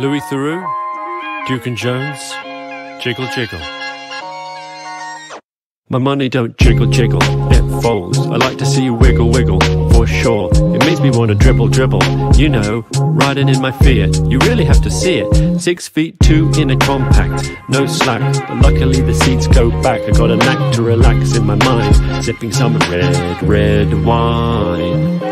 Louis Theroux, Duke and Jones, Jiggle Jiggle. My money don't jiggle jiggle, it folds. I like to see you wiggle wiggle, for sure. It makes me want to dribble dribble. You know, riding in my Fiat, you really have to see it. Six feet two in a compact, no slack. But luckily the seats go back. I got a knack to relax in my mind, sipping some red, red wine.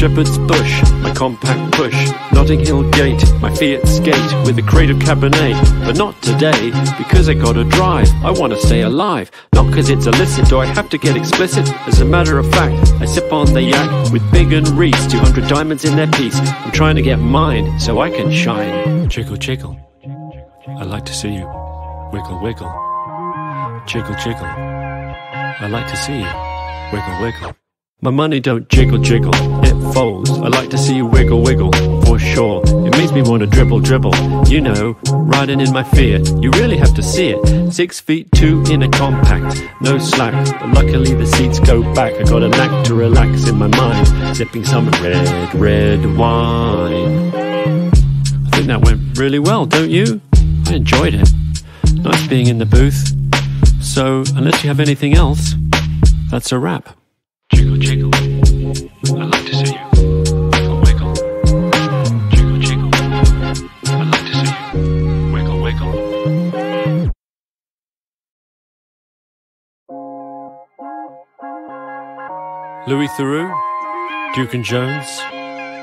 Shepherd's Bush, my compact push, Notting Hill Gate, my Fiat skate with a crate of Cabernet. But not today, because I gotta drive. I wanna stay alive, not cause it's illicit. Do I have to get explicit? As a matter of fact, I sip on the yak with Big and Reece, 200 diamonds in their piece. I'm trying to get mine so I can shine. Jiggle, jiggle. I like to see you. Wiggle, wiggle. Jiggle, jiggle. I like to see you. Wiggle, wiggle. My money don't jiggle jiggle, folds. I like to see you wiggle wiggle, for sure. It makes me want to dribble dribble. You know, riding in my Fiat, you really have to see it. Six feet two in a compact, no slack. But luckily the seats go back. I got a knack to relax in my mind, sipping some red, red wine. I think that went really well, don't you? I enjoyed it. Nice being in the booth. So, unless you have anything else, that's a wrap. Jiggle, jiggle. Louis Theroux, Duke and Jones,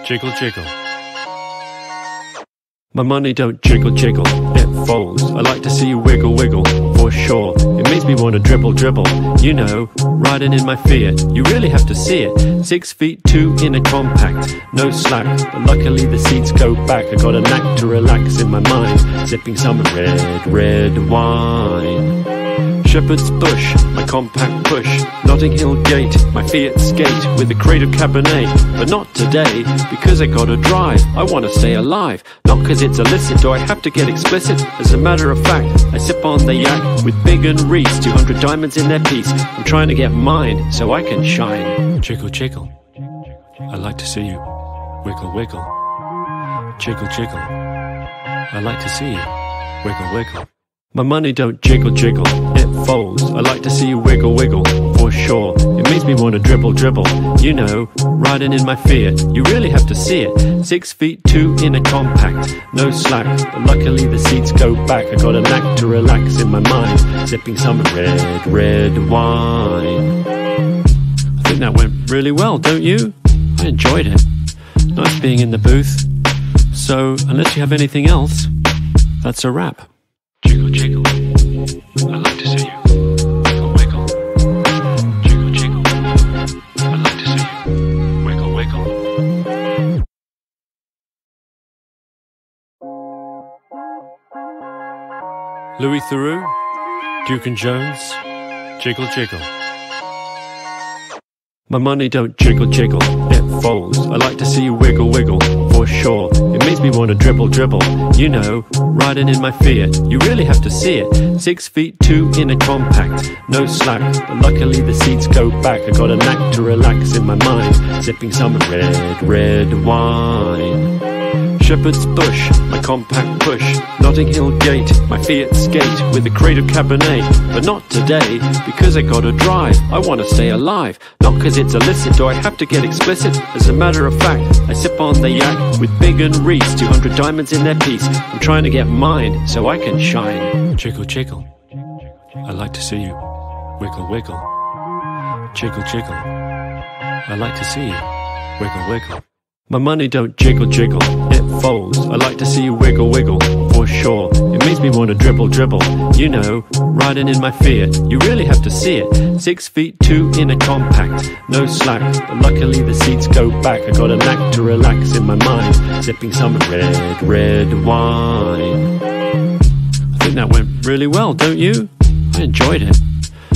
Jiggle, jiggle. My money don't jiggle jiggle, it folds. I like to see you wiggle wiggle, for sure. It makes me want to dribble dribble. You know, riding in my Fiat, you really have to see it. Six feet two in a compact, no slack. But luckily the seats go back. I got a knack to relax in my mind, sipping some red, red wine. Shepherd's Bush, my compact push, Notting Hill Gate, my Fiat skate with a crate of Cabernet. But not today, because I gotta drive. I wanna stay alive, not cause it's illicit. Do I have to get explicit? As a matter of fact, I sip on the yak with Big and Reece, 200 diamonds in their piece. I'm trying to get mine so I can shine. Jiggle, jiggle. I like to see you. Wiggle, wiggle. Jiggle, jiggle. I like to see you. Wiggle, wiggle. My money don't jiggle jiggle, I like to see you wiggle wiggle, for sure. It makes me want to dribble dribble. You know, riding in my Fiat, you really have to see it. Six feet two in a compact, no slack. But luckily the seats go back. I got a knack to relax in my mind, sipping some red, red wine. I think that went really well, don't you? I enjoyed it. Nice being in the booth. So, unless you have anything else, that's a wrap. Jiggle, jiggle. Louis Theroux, Duke and Jones, Jiggle, jiggle. My money don't jiggle jiggle, it folds. I like to see you wiggle wiggle, for sure. It makes me want to dribble dribble. You know, riding in my Fiat, you really have to see it. Six feet two in a compact, no slack. But luckily the seats go back. I got a knack to relax in my mind, sipping some red, red wine. Shepherd's Bush, my compact push, Notting Hill Gate, my Fiat skate with a crate of Cabernet. But not today, because I gotta drive. I wanna stay alive, not cause it's illicit. Do I have to get explicit? As a matter of fact, I sip on the yak with Big and Reece, 200 diamonds in their piece. I'm trying to get mine so I can shine. Jiggle, jiggle. I like to see you. Wiggle, wiggle. Jiggle, jiggle. I like to see you. Wiggle, wiggle. My money don't jiggle jiggle, folds. I like to see you wiggle wiggle, for sure. It makes me want to dribble dribble. You know, riding in my Fiat, you really have to see it. Six feet two in a compact, no slack. But luckily the seats go back. I got a knack to relax in my mind, sipping some red, red wine. I think that went really well, don't you? I enjoyed it.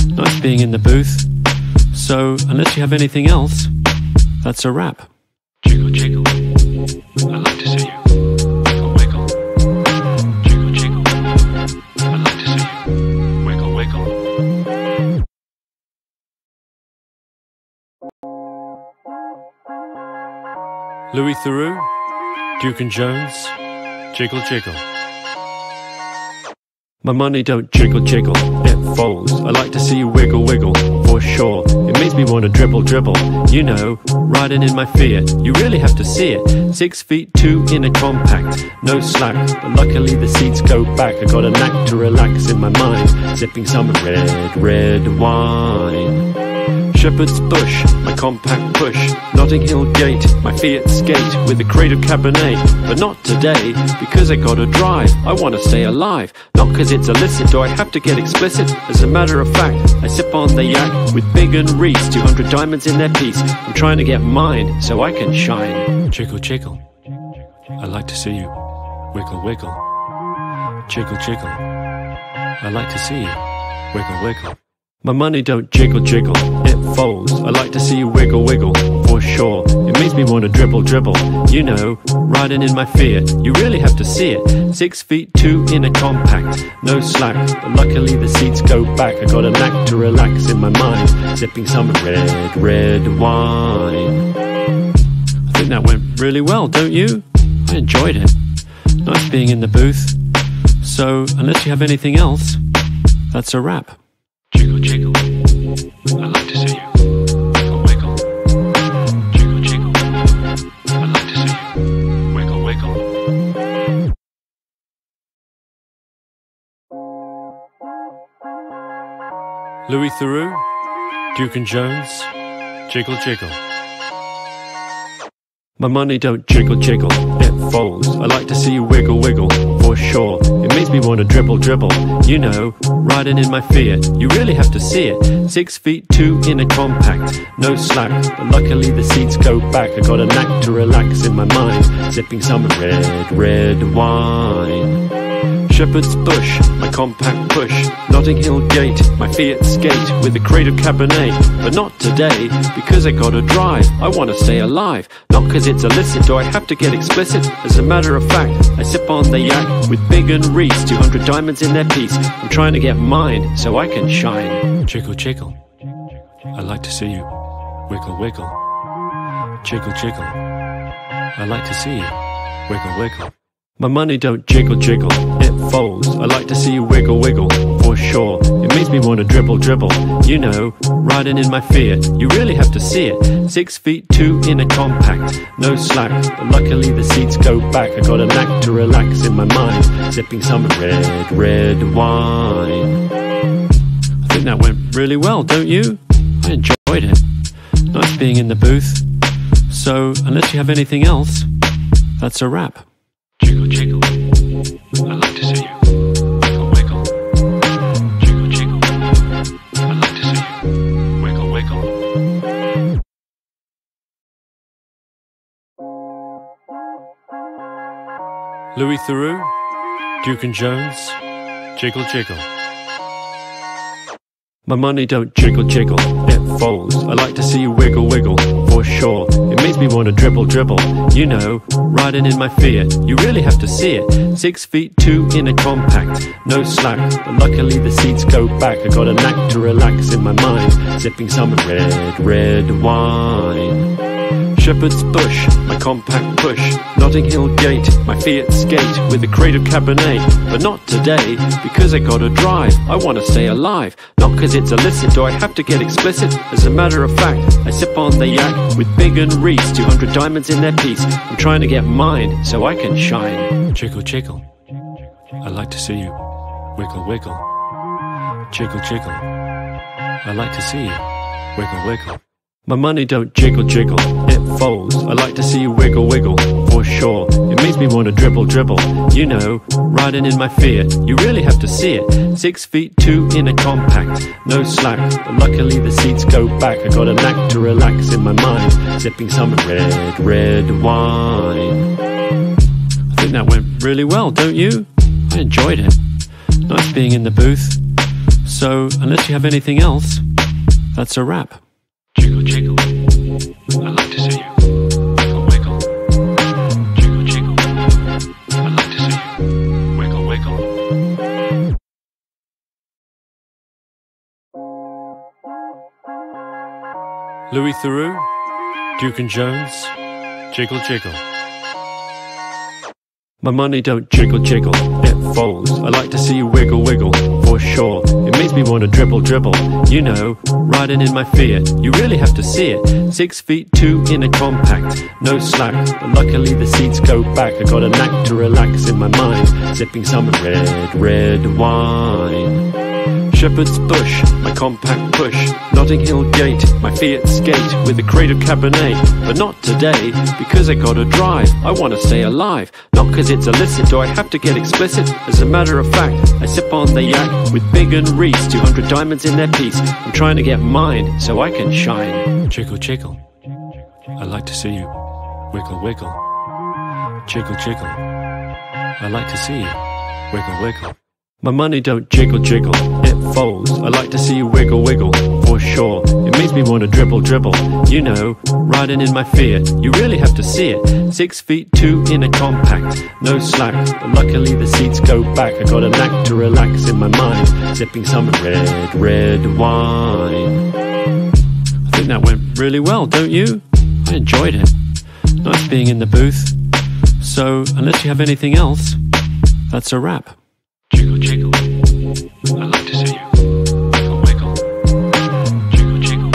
Nice being in the booth. So, unless you have anything else, that's a wrap. Jiggle, jiggle. I like Louis Theroux, Duke and Jones, Jiggle, jiggle. My money don't jiggle, jiggle, it falls. I like to see you wiggle, wiggle, for sure. It makes me want to dribble, dribble. You know, riding in my Fiat. You really have to see it. Six feet two in a compact, no slack. But luckily the seats go back. I got a knack to relax in my mind, sipping some red, red wine. Shepherd's Bush, my compact push, Notting Hill Gate, my Fiat skate with a crate of Cabernet. But not today, because I gotta drive. I wanna stay alive, not cause it's illicit. Do I have to get explicit? As a matter of fact, I sip on the yak with Big and Reece, 200 diamonds in their piece. I'm trying to get mine so I can shine. Jiggle, jiggle. I like to see you. Wiggle, wiggle. Jiggle, jiggle. I like to see you. Wiggle, wiggle. My money don't jiggle jiggle, folds. I like to see you wiggle wiggle, for sure. It makes me want to dribble dribble. You know, riding in my Fiat, you really have to see it. Six feet two in a compact, no slack. But luckily the seats go back. I got a knack to relax in my mind, sipping some red, red wine. I think that went really well, don't you? I enjoyed it. Nice being in the booth. So, unless you have anything else, that's a wrap. Jiggle, jiggle. I like to see you. Louis Theroux, Duke and Jones, Jiggle, jiggle. My money don't jiggle jiggle, it folds. I like to see you wiggle wiggle, for sure. It makes me want to dribble dribble. You know, riding in my Fiat, you really have to see it. Six feet two in a compact, no slack. But luckily the seats go back. I got a knack to relax in my mind, sipping some red, red wine. Shepherd's Bush, my compact push, Notting Hill Gate, my Fiat skate with a crate of Cabernet. But not today, because I gotta drive. I wanna stay alive, not cause it's illicit. Do I have to get explicit? As a matter of fact, I sip on the yak with Big and Reece, 200 diamonds in their piece. I'm trying to get mine so I can shine. Jiggle, jiggle. I like to see you. Wiggle, wiggle. Jiggle, jiggle. I like to see you. Wiggle, wiggle. My money don't jiggle jiggle, it folds. I like to see you wiggle wiggle, for sure. It makes me want to dribble dribble. You know, riding in my Fiat, you really have to see it. Six feet two in a compact, no slack. But luckily the seats go back. I got a knack to relax in my mind, sipping some red, red wine. I think that went really well, don't you? I enjoyed it. Nice being in the booth. So, unless you have anything else, that's a wrap. Jiggle, jiggle. I like to see you. Wiggle, wiggle. Jiggle, jiggle. I like to see you. Wiggle, wiggle. Louis Theroux, Duke and Jones, Jiggle, jiggle. My money don't jiggle jiggle, it folds. I like to see you wiggle wiggle, sure. It makes me want to dribble dribble. You know, riding in my Fiat, you really have to see it. Six feet two in a compact, no slack. But luckily the seats go back. I got a knack to relax in my mind, sipping some red, red wine. Shepherd's Bush, my compact push, Notting Hill Gate, my Fiat skate with a crate of Cabernet. But not today, because I gotta drive. I wanna stay alive, not cause it's illicit. Do I have to get explicit? As a matter of fact, I sip on the yak with Big and Reece, 200 diamonds in their piece. I'm trying to get mine so I can shine. Jiggle, jiggle. I like to see you. Wiggle, wiggle. Jiggle, jiggle. I like to see you. Wiggle, wiggle. My money don't jiggle jiggle, folds. I like to see you wiggle wiggle, for sure. It makes me want to dribble dribble. You know, riding in my Fiat, you really have to see it. Six feet two in a compact, no slack. But luckily the seats go back. I got a knack to relax in my mind, sipping some red, red wine. I think that went really well, don't you? I enjoyed it. Nice being in the booth. So, unless you have anything else, that's a wrap. Jiggle, jiggle. I like to see Louis Theroux, Duke and Jones, Jiggle, jiggle. My money don't jiggle jiggle, it falls. I like to see you wiggle wiggle, for sure. It makes me want to dribble dribble. You know, riding in my Fiat. You really have to see it. Six feet two in a compact, no slack. But luckily the seats go back. I got a knack to relax in my mind, sipping some red, red wine. Shepherd's Bush, my compact push, Notting Hill Gate, my Fiat skate with a crate of Cabernet. But not today, because I gotta drive. I wanna stay alive, not cause it's illicit. Do I have to get explicit? As a matter of fact, I sip on the yak with Big and Reece, 200 diamonds in their piece. I'm trying to get mine so I can shine. Jiggle, jiggle. I like to see you. Wiggle, wiggle. Jiggle, jiggle. I like to see you. Wiggle, wiggle. My money don't jiggle jiggle, it folds. I like to see you wiggle wiggle, for sure. It makes me want to dribble dribble. You know, riding in my Fiat. You really have to see it. Six feet two in a compact, no slack. But luckily the seats go back. I got a knack to relax in my mind, sipping some red, red wine. I think that went really well, don't you? I enjoyed it. Nice being in the booth. So, unless you have anything else, that's a wrap. Jiggle, jiggle. I like to see you. Wiggle, wiggle. Jiggle, jiggle.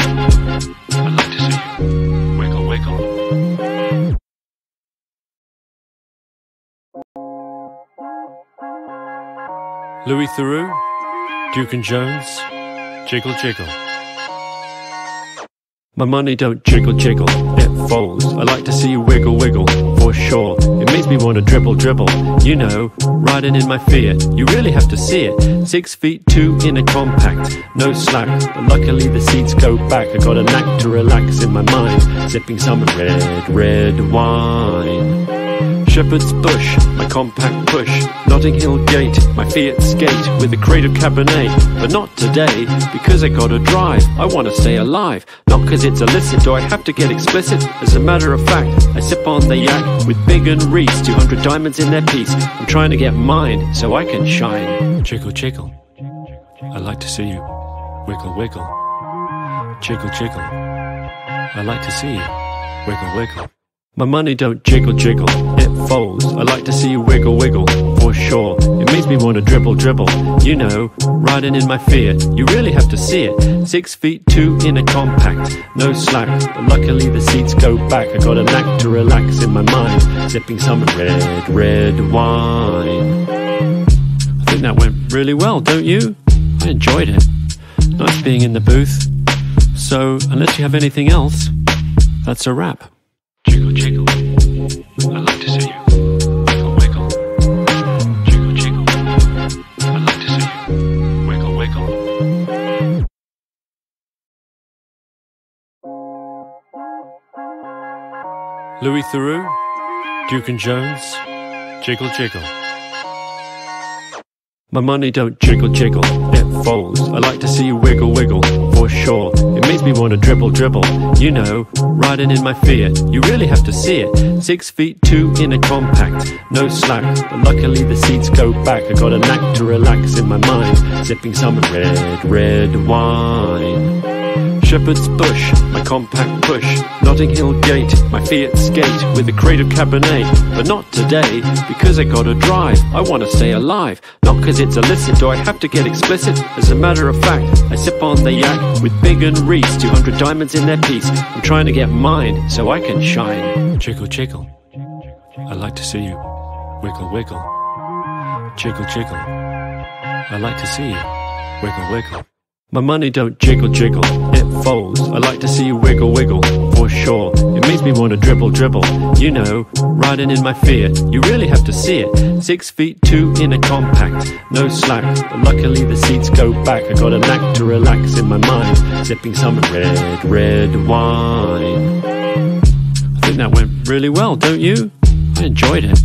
I like to see you. Wiggle, wiggle. Louis Theroux, Duke and Jones, Jiggle, jiggle. My money don't jiggle jiggle, it falls. I like to see you wiggle wiggle, for sure. It makes me want to dribble dribble. You know, riding in my Fiat. You really have to see it. Six feet two in a compact, no slack. But luckily the seats go back. I got a knack to relax in my mind, sipping some red, red wine. Shepherd's Bush, my compact push, Notting Hill Gate, my Fiat skate with a crate of Cabernet. But not today, because I gotta drive. I wanna stay alive, not cause it's illicit. Do I have to get explicit? As a matter of fact, I sip on the yak with Big and Reece, 200 diamonds in their piece. I'm trying to get mine so I can shine. Jiggle, jiggle. I like to see you. Wiggle, wiggle. Jiggle, jiggle. I like to see you. Wiggle, wiggle. My money don't jiggle jiggle, I like to see you wiggle wiggle, for sure. It makes me want to dribble dribble. You know, riding in my Fiat. You really have to see it. Six feet two in a compact, no slack. But luckily the seats go back. I got a knack to relax in my mind, sipping some red, red wine. I think that went really well, don't you? I enjoyed it. Nice being in the booth. So, unless you have anything else, that's a wrap. Jiggle, jiggle. Louis Theroux, Duke and Jones, Jiggle, jiggle. My money don't jiggle jiggle, it folds. I like to see you wiggle wiggle, for sure. It makes me want to dribble dribble. You know, riding in my Fiat. You really have to see it. Six feet two in a compact, no slack. But luckily the seats go back. I got a knack to relax in my mind, sipping some red, red wine. Shepherd's Bush, my compact push, Notting Hill Gate, my Fiat skate with a crate of Cabernet. But not today, because I gotta drive. I wanna stay alive, not cause it's illicit. Do I have to get explicit? As a matter of fact, I sip on the yak with Big and Reece, 200 diamonds in their piece. I'm trying to get mine so I can shine. Jiggle, jiggle. I like to see you. Wiggle, wiggle. Jiggle, jiggle. I like to see you. Wiggle, wiggle. My money don't jiggle jiggle, I like to see you wiggle wiggle, for sure. It makes me want to dribble dribble. You know, riding in my Fiat. You really have to see it. Six feet two in a compact, no slack. But luckily the seats go back. I got a knack to relax in my mind, sipping some red, red wine. I think that went really well, don't you? I enjoyed it.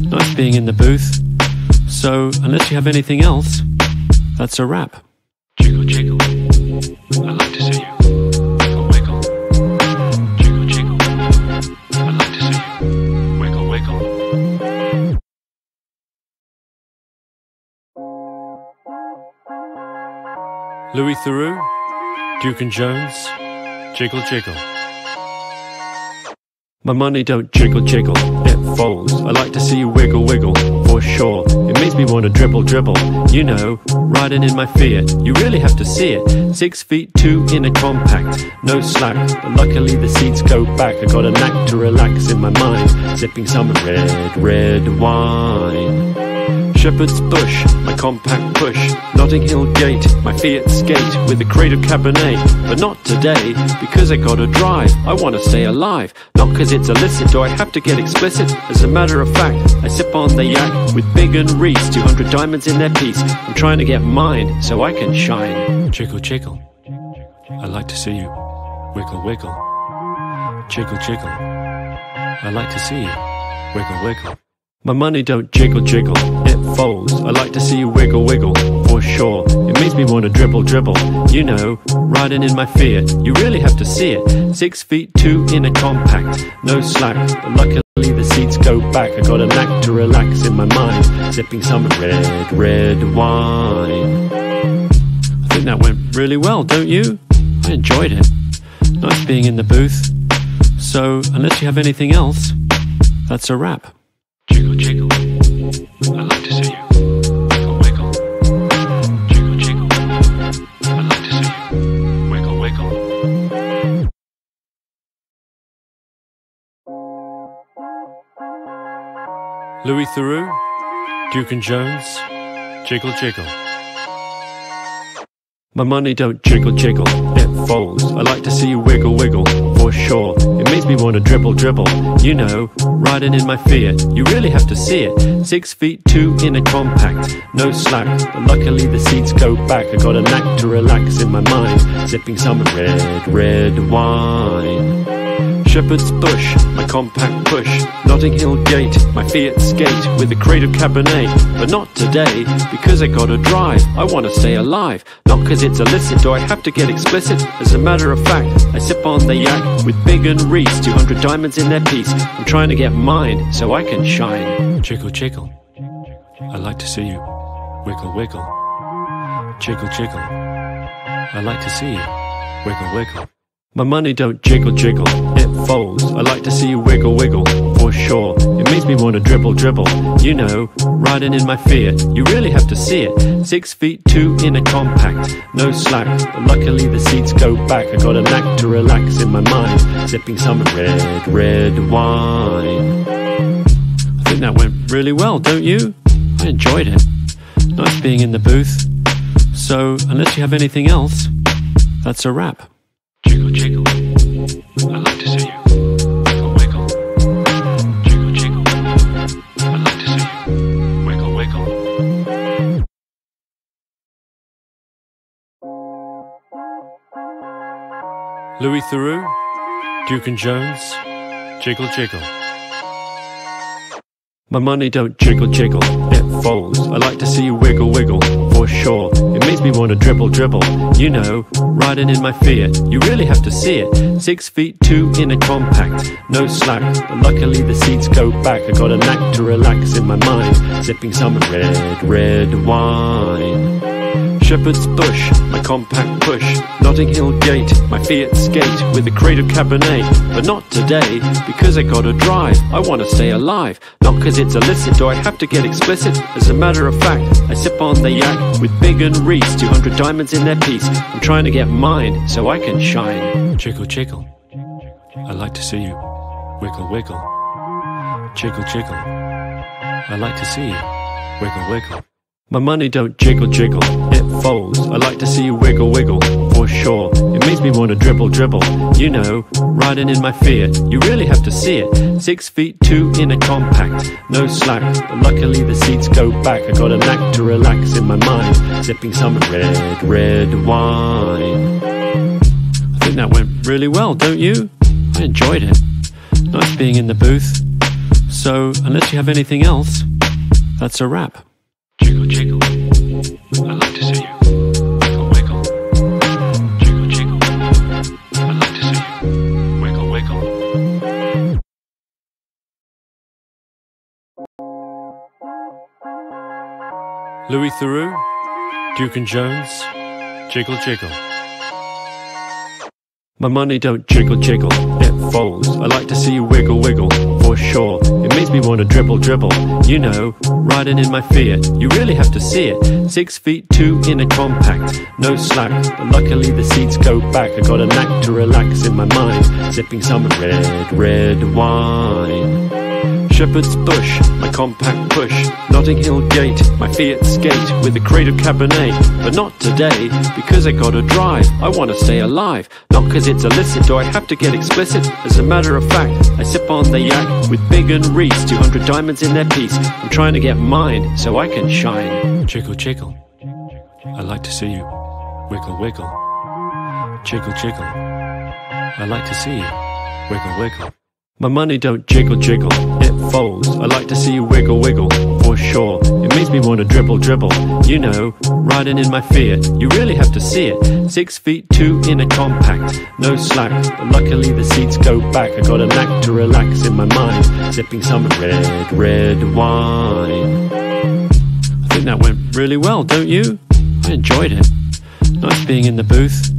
Nice being in the booth. So, unless you have anything else, that's a wrap. Jiggle, jiggle. I like to see Louis Theroux, Duke and Jones, Jiggle, jiggle. My money don't jiggle jiggle, it falls. I like to see you wiggle, wiggle, for sure. It makes me want to dribble, dribble. You know, riding in my Fiat. You really have to see it. Six feet two in a compact, no slack. But luckily the seats go back. I got a knack to relax in my mind, sipping some red, red wine. Shepherd's Bush, my compact push, Notting Hill Gate, my Fiat skate with a crate of Cabernet. But not today, because I gotta drive. I wanna stay alive, not cause it's illicit. Do I have to get explicit? As a matter of fact, I sip on the yak with Big and Reece, 200 diamonds in their piece. I'm trying to get mine so I can shine. Chickle, chickle. I like to see you. Wiggle, wiggle. Chickle, chickle. I like to see you. Wiggle, wiggle. My money don't jiggle jiggle, folds. I like to see you wiggle wiggle, for sure. It makes me want to dribble dribble. You know, riding in my Fiat, you really have to see it. Six feet two in a compact, no slack. But luckily the seats go back. I got a knack to relax in my mind, sipping some red, red wine. I think that went really well, don't you? I enjoyed it. Nice being in the booth. So, unless you have anything else, that's a wrap. Jiggle, jiggle. Louis Theroux, Duke and Jones, Jiggle, jiggle. My money don't jiggle jiggle, it folds. I like to see you wiggle wiggle, for sure. It makes me want to dribble dribble. You know, riding in my Fiat, you really have to see it. Six feet two in a compact, no slack. But luckily the seats go back. I got a knack to relax in my mind, sipping some red, red wine. Shepherd's Bush, my compact push, Notting Hill Gate, my Fiat skate with a crate of Cabernet. But not today, because I gotta drive. I wanna stay alive, not cause it's illicit. Do I have to get explicit? As a matter of fact, I sip on the yak with Big and Reece, 200 diamonds in their piece. I'm trying to get mine so I can shine. Jiggle, jiggle. I like to see you. Wiggle, wiggle. Jiggle, jiggle. I like to see you. Wiggle, wiggle. My money don't jiggle jiggle, folds. I like to see you wiggle wiggle, for sure. It makes me want to dribble dribble. You know, riding in my Fiat, you really have to see it. Six feet two in a compact, no slack. But luckily the seats go back. I got a knack to relax in my mind, sipping some red, red wine. I think that went really well, don't you? I enjoyed it. Nice being in the booth. So, unless you have anything else, that's a wrap. Jiggle, jiggle. Louis Theroux, Duke and Jones, Jiggle, jiggle. My money don't jiggle jiggle, it folds. I like to see you wiggle wiggle, for sure. It makes me want to dribble dribble. You know, riding in my Fiat, you really have to see it. Six feet two in a compact, no slack. But luckily the seats go back. I got a knack to relax in my mind, sipping some red, red wine. Shepherd's Bush, my compact push, Notting Hill Gate, my Fiat skate with a crate of Cabernet. But not today, because I gotta drive. I wanna stay alive, not cause it's illicit. Do I have to get explicit? As a matter of fact, I sip on the yak with Big and Reece, 200 diamonds in their piece. I'm trying to get mine so I can shine. Jiggle, jiggle. I like to see you. Wiggle, wiggle. Jiggle, jiggle. I like to see you. Wiggle, wiggle. My money don't jiggle jiggle, folds. I like to see you wiggle wiggle, for sure. It makes me want to dribble dribble. You know, riding in my Fiat. you really have to see it. Six feet two in a compact, no slack. But luckily the seats go back. I got a knack to relax in my mind, sipping some red, red wine. I think that went really well, don't you? I enjoyed it. Nice being in the booth. So, unless you have anything else, that's a wrap. Jiggle, jiggle. Louis Theroux, Duke and Jones, Jiggle, jiggle. My money don't jiggle jiggle, it folds. I like to see you wiggle wiggle, for sure. It makes me want to dribble dribble. You know, riding in my Fiat. You really have to see it. Six feet two in a compact, no slack. But luckily the seats go back. I got a knack to relax in my mind, sipping some red, red wine. Shepherd's Bush, my compact push, Notting Hill Gate, my Fiat skate with a crate of Cabernet. But not today, because I gotta drive. I wanna stay alive, not cause it's illicit. Do I have to get explicit? As a matter of fact, I sip on the yak with Big and Reece, 200 diamonds in their piece. I'm trying to get mine so I can shine. Jiggle, jiggle. I like to see you. Wiggle, wiggle. Jiggle, jiggle. I like to see you. Wiggle, wiggle. My money don't jiggle jiggle, it folds. I like to see you wiggle wiggle, for sure. It makes me want to dribble dribble. You know, riding in my Fiat, you really have to see it. Six feet two in a compact, no slack. But luckily the seats go back. I got a knack to relax in my mind, sipping some red, red wine. I think that went really well, don't you? I enjoyed it. Nice being in the booth.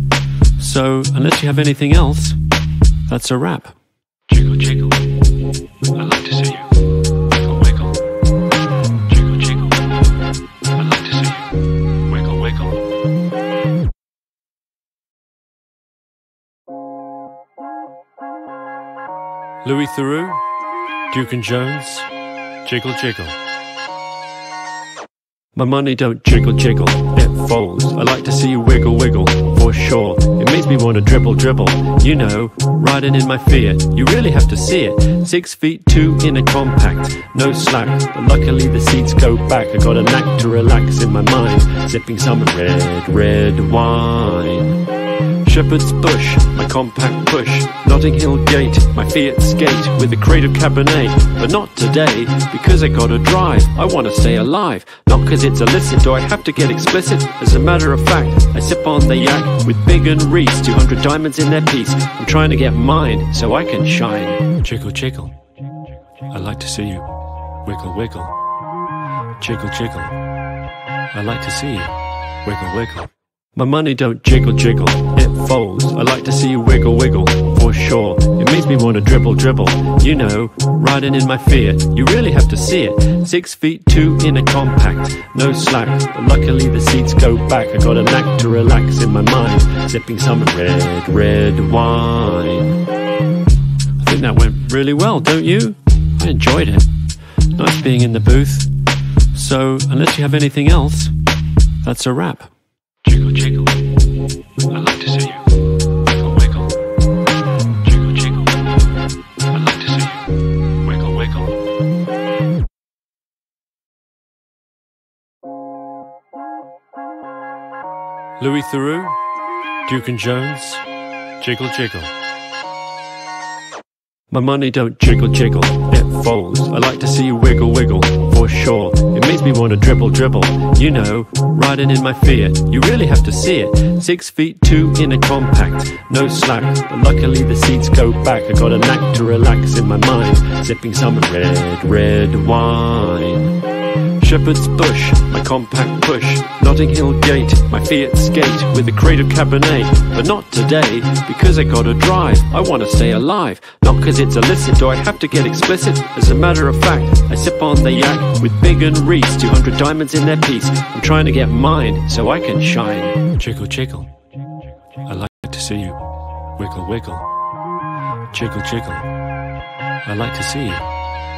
So, unless you have anything else, that's a wrap. Louis Theroux, Duke and Jones, Jiggle, jiggle. My money don't jiggle jiggle, it folds. I like to see you wiggle wiggle, for sure. It makes me want to dribble dribble. You know, riding in my Fiat, you really have to see it. Six feet two in a compact, no slack. But luckily the seats go back. I got a knack to relax in my mind, sipping some red, red wine. Shepherd's Bush, my compact push, Notting Hill Gate, my Fiat skate with a crate of Cabernet. But not today, because I gotta drive. I wanna stay alive, not cause it's illicit. Do I have to get explicit? As a matter of fact, I sip on the yak with Big and Reece, 200 diamonds in their piece. I'm trying to get mine so I can shine. Jiggle, jiggle. I like to see you. Wiggle, wiggle. Jiggle, jiggle. I like to see you. Wiggle, wiggle. My money don't jiggle jiggle, it folds. I like to see you wiggle wiggle, for sure. It makes me want to dribble dribble. You know, riding in my Fiat, you really have to see it. Six feet two in a compact, no slack. But luckily the seats go back. I got a knack to relax in my mind, sipping some red, red wine. I think that went really well, don't you? I enjoyed it. Nice being in the booth. So, unless you have anything else, that's a wrap. Jiggle, jiggle. I like to see you. Wiggle, wiggle. Jiggle, jiggle. I like to see you. Wiggle, wiggle. Louis Theroux, Duke and Jones, Jiggle, jiggle. My money don't jiggle jiggle, it folds. I like to see you wiggle wiggle, sure. It makes me want to dribble dribble. You know, riding in my Fiat, you really have to see it. Six feet two in a compact, no slack. But luckily the seats go back. I got a knack to relax in my mind, sipping some red, red wine. Shepherd's Bush, my compact push, Notting Hill Gate, my Fiat skate with a crate of Cabernet. But not today, because I gotta drive. I wanna stay alive, not cause it's illicit. Do I have to get explicit? As a matter of fact, I sip on the yak with Big and Reece, 200 diamonds in their piece. I'm trying to get mine so I can shine. Jiggle, jiggle. I like to see you. Wiggle, wiggle. Jiggle, jiggle. I like to see you.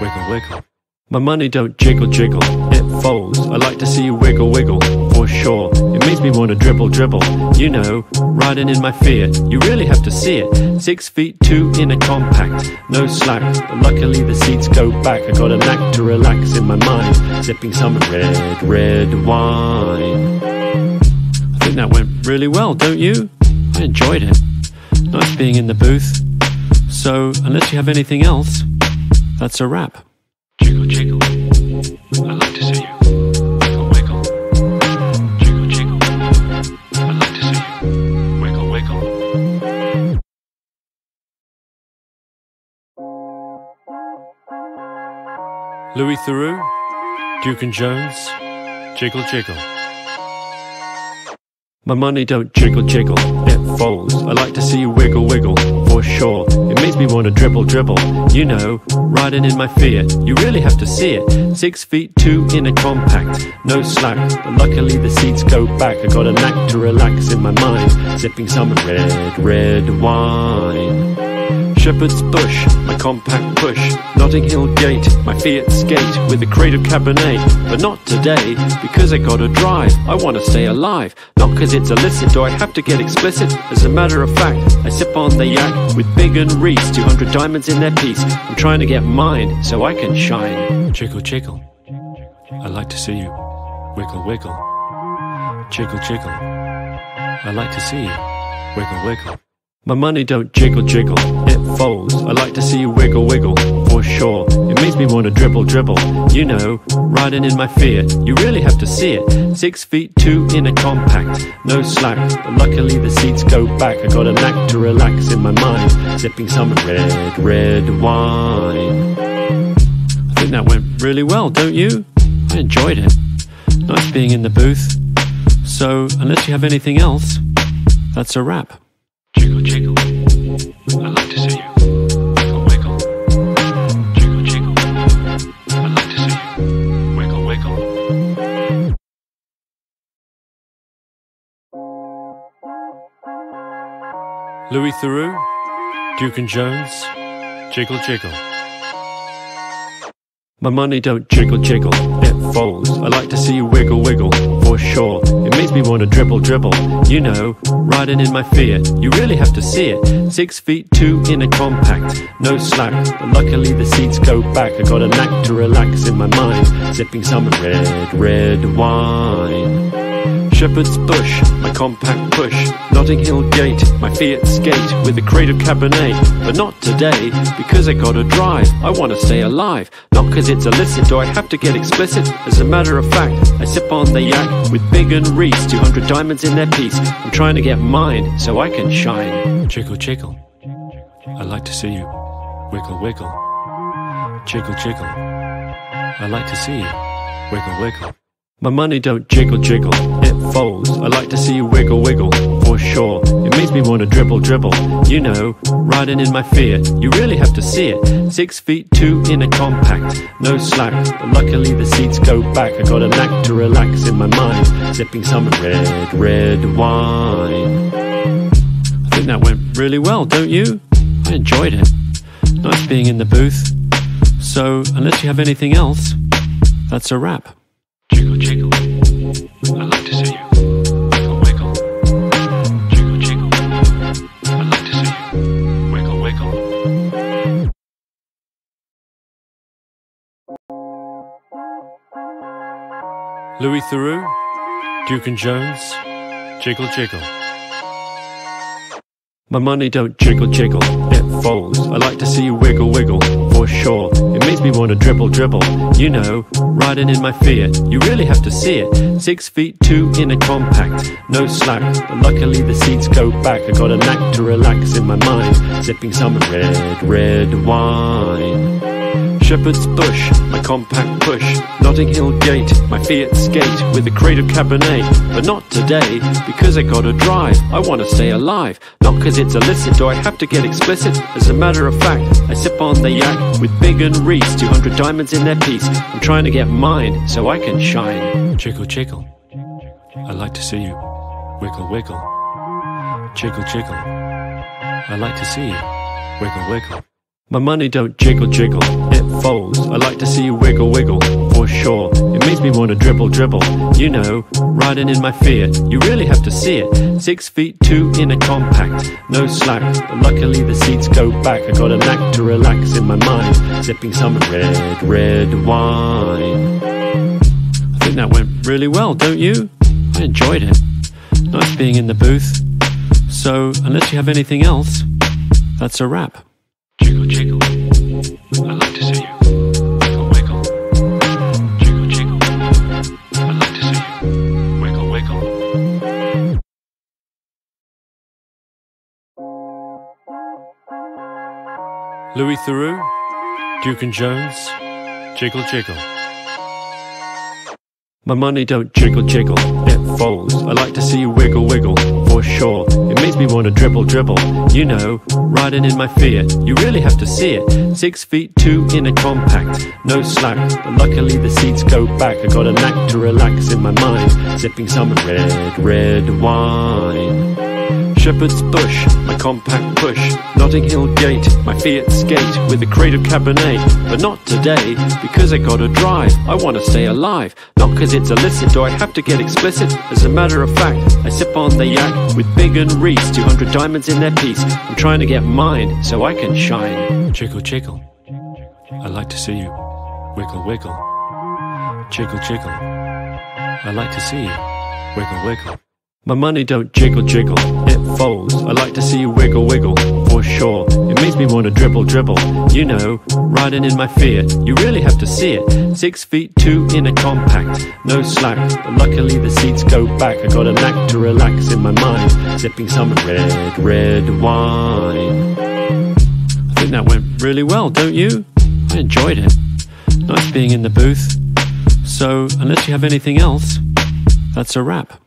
Wiggle, wiggle. My money don't jiggle jiggle, it folds. I like to see you wiggle wiggle, for sure. It makes me want to dribble dribble. You know, riding in my Fiat, you really have to see it. Six feet two in a compact, no slack. But luckily the seats go back. I got a knack to relax in my mind, sipping some red, red wine. I think that went really well, don't you? I enjoyed it. Nice being in the booth. So, unless you have anything else, that's a wrap. Louis Theroux, Duke and Jones, Jiggle, jiggle. My money don't jiggle jiggle, it folds. I like to see you wiggle, wiggle, for sure. It makes me want to dribble, dribble. You know, riding in my Fiat. You really have to see it. Six feet two in a compact, no slack. But luckily the seats go back. I got a knack to relax in my mind, sipping some red, red wine. Shepherd's Bush, my compact push. Notting Hill Gate, my Fiat skate with a crate of Cabernet. But not today, because I gotta drive. I wanna stay alive. Not cause it's illicit, do I have to get explicit? As a matter of fact, I sip on the yak with Big and Reece, 200 diamonds in their piece. I'm trying to get mine so I can shine. Chickle, chickle. I like to see you. Wiggle, wiggle. Chickle, chickle. I like to see you. Wiggle, wiggle. My money don't jiggle jiggle, folds. I like to see you wiggle wiggle, for sure. It makes me want to dribble dribble. You know, riding in my Fiat. you really have to see it. Six feet two in a compact, no slack. But luckily the seats go back. I got a knack to relax in my mind, sipping some red, red wine. I think that went really well, don't you? I enjoyed it. Nice being in the booth. So, unless you have anything else, that's a wrap. Jiggle, jiggle. Louis Theroux, Duke and Jones, Jiggle, jiggle. My money don't jiggle jiggle, it folds. I like to see you wiggle wiggle, for sure. It makes me want to dribble dribble. You know, riding in my Fiat, you really have to see it. Six feet two in a compact, no slack. But luckily the seats go back. I got a knack to relax in my mind, sipping some red, red wine. Shepherd's Bush, my compact push. Notting Hill Gate, my Fiat skate with a crate of Cabernet. But not today, because I gotta drive. I wanna stay alive. Not cause it's illicit, do I have to get explicit? As a matter of fact, I sip on the yak with Big and Reece, 200 diamonds in their piece. I'm trying to get mine so I can shine. Jiggle, jiggle. I like to see you. Wiggle, wiggle. Jiggle, jiggle. I like to see you. Wiggle, wiggle. My money don't jiggle jiggle, folds. I like to see you wiggle wiggle, for sure. It makes me want to dribble dribble. You know, riding in my Fiat, you really have to see it. Six feet two in a compact, no slack. But luckily the seats go back. I got a knack to relax in my mind, sipping some red, red wine. I think that went really well, don't you? I enjoyed it. Nice being in the booth. So, unless you have anything else, that's a wrap. Jiggle, jiggle. Louis Theroux, Duke and Jones, Jiggle, jiggle. My money don't jiggle jiggle, it folds. I like to see you wiggle wiggle, for sure. It makes me want to dribble dribble. You know, riding in my Fiat, you really have to see it. Six feet two in a compact, no slack. But luckily the seats go back. I got a knack to relax in my mind, sipping some red, red wine. Shepherd's Bush, my compact push. Notting Hill Gate, my Fiat skate with a crate of Cabernet. But not today, because I gotta drive. I wanna stay alive. Not cause it's illicit, do I have to get explicit? As a matter of fact, I sip on the yak with Big and Reece, 200 diamonds in their piece. I'm trying to get mine so I can shine. Jiggle, jiggle. I like to see you. Wiggle, wiggle. Jiggle, jiggle. I like to see you. Wiggle, wiggle. My money don't jiggle jiggle, it folds. I like to see you wiggle wiggle, for sure. It makes me want to dribble dribble. You know, riding in my Fiat, you really have to see it. Six feet two in a compact, no slack. But luckily the seats go back. I got a knack to relax in my mind, sipping some red, red wine. I think that went really well, don't you? I enjoyed it. Nice being in the booth. So, unless you have anything else, that's a wrap. Louis Theroux, Duke and Jones, Jiggle, jiggle. My money don't jiggle jiggle, it I like to see you wiggle wiggle, for sure. It makes me wanna dribble dribble. You know, riding in my Fiat. You really have to see it. Six feet two in a compact, no slack. But luckily the seats go back. I got a knack to relax in my mind, sipping some red, red wine. Shepherd's Bush, my compact push. Notting Hill Gate, my Fiat skate with a crate of Cabernet. But not today, because I gotta drive. I wanna stay alive, not cause it's illicit. Do I have to get explicit? As a matter of fact, I sip on the yak with Big and Reece, 200 diamonds in their piece. I'm trying to get mine so I can shine. Jiggle, jiggle. I like to see you. Wiggle, wiggle. Jiggle, jiggle. I like to see you. Wiggle, wiggle. My money don't jiggle jiggle, it folds. I like to see you wiggle wiggle, for sure. It makes me wanna dribble dribble. You know, riding in my Fiat, you really have to see it. Six feet two in a compact, no slack. But luckily the seats go back. I got a knack to relax in my mind, sipping some red, red wine. I think that went really well, don't you? I enjoyed it. Nice being in the booth. So, unless you have anything else, that's a wrap.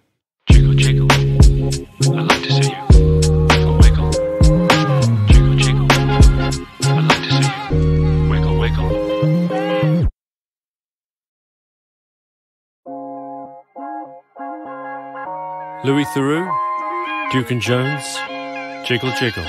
Jiggle, jiggle. Like to see you. Wiggle, wiggle. Jiggle, jiggle. I like to see you. Wiggle, wiggle. Louis Theroux, Duke and Jones, Jiggle, jiggle.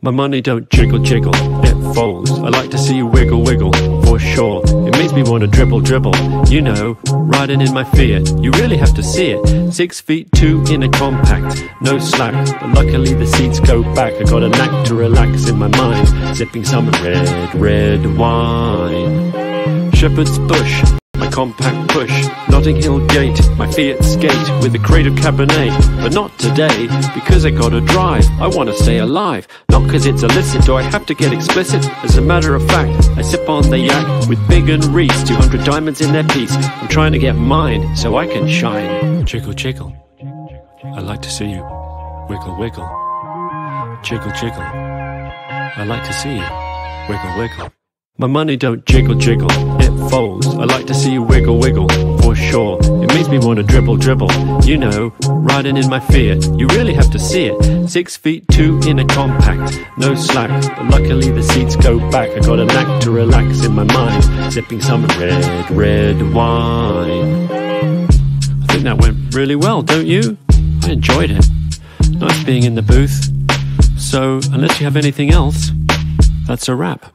My money don't jiggle jiggle, it folds. I like to see you wiggle wiggle, for sure. It makes me wanna dribble dribble. You know, riding in my Fiat, you really have to see it. Six feet two in a compact, no slack. But luckily the seats go back. I got a knack to relax in my mind, sipping some red, red wine. Shepherd's Bush, my compact push. Notting Hill Gate, my Fiat skate with a crate of Cabernet. But not today, because I gotta drive. I wanna stay alive, not cause it's illicit. Do I have to get explicit? As a matter of fact, I sip on the yak with Big and Reece, 200 diamonds in their piece. I'm trying to get mine so I can shine. Jiggle, jiggle. I like to see you. Wiggle, wiggle. Jiggle, jiggle. I like to see you. Wiggle, wiggle. My money don't jiggle jiggle, it folds. I like to see you wiggle wiggle, for sure. It makes me wanna dribble dribble. You know, riding in my Fiat, you really have to see it. Six feet two in a compact, no slack. But luckily the seats go back. I got a knack to relax in my mind, sipping some red, red wine. I think that went really well, don't you? I enjoyed it. Nice being in the booth. So, unless you have anything else, that's a wrap.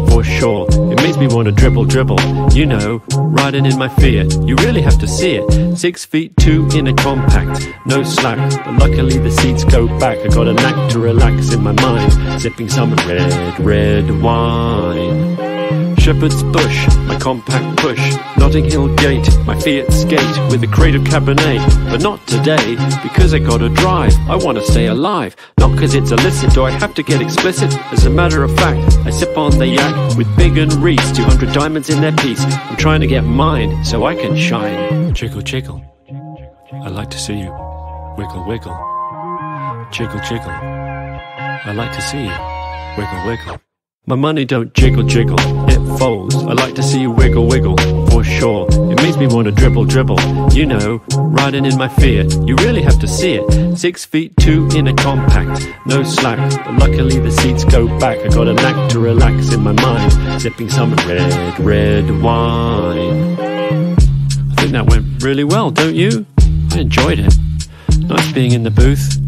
for sure. It makes me wanna dribble dribble. You know, riding in my Fiat, you really have to see it. Six feet two in a compact, no slack. But luckily the seats go back. I got a knack to relax in my mind, sipping some red, red wine. Shepherd's Bush, my compact push. Notting Hill Gate, my Fiat skate with a crate of Cabernet. But not today, because I gotta drive. I wanna stay alive, not cause it's illicit. Do I have to get explicit? As a matter of fact, I sip on the yak with Big and Reece, 200 diamonds in their piece. I'm trying to get mine so I can shine. Jiggle, jiggle. I like to see you. Wiggle, wiggle. Jiggle, jiggle. I like to see you. Wiggle, wiggle. My money don't jiggle jiggle, I like to see you wiggle wiggle, for sure. It makes me wanna dribble dribble. You know, riding in my Fiat, you really have to see it. Six feet two in a compact, no slack. But luckily the seats go back. I got a knack to relax in my mind, sipping some red, red wine. I think that went really well, don't you? I enjoyed it. Nice being in the booth.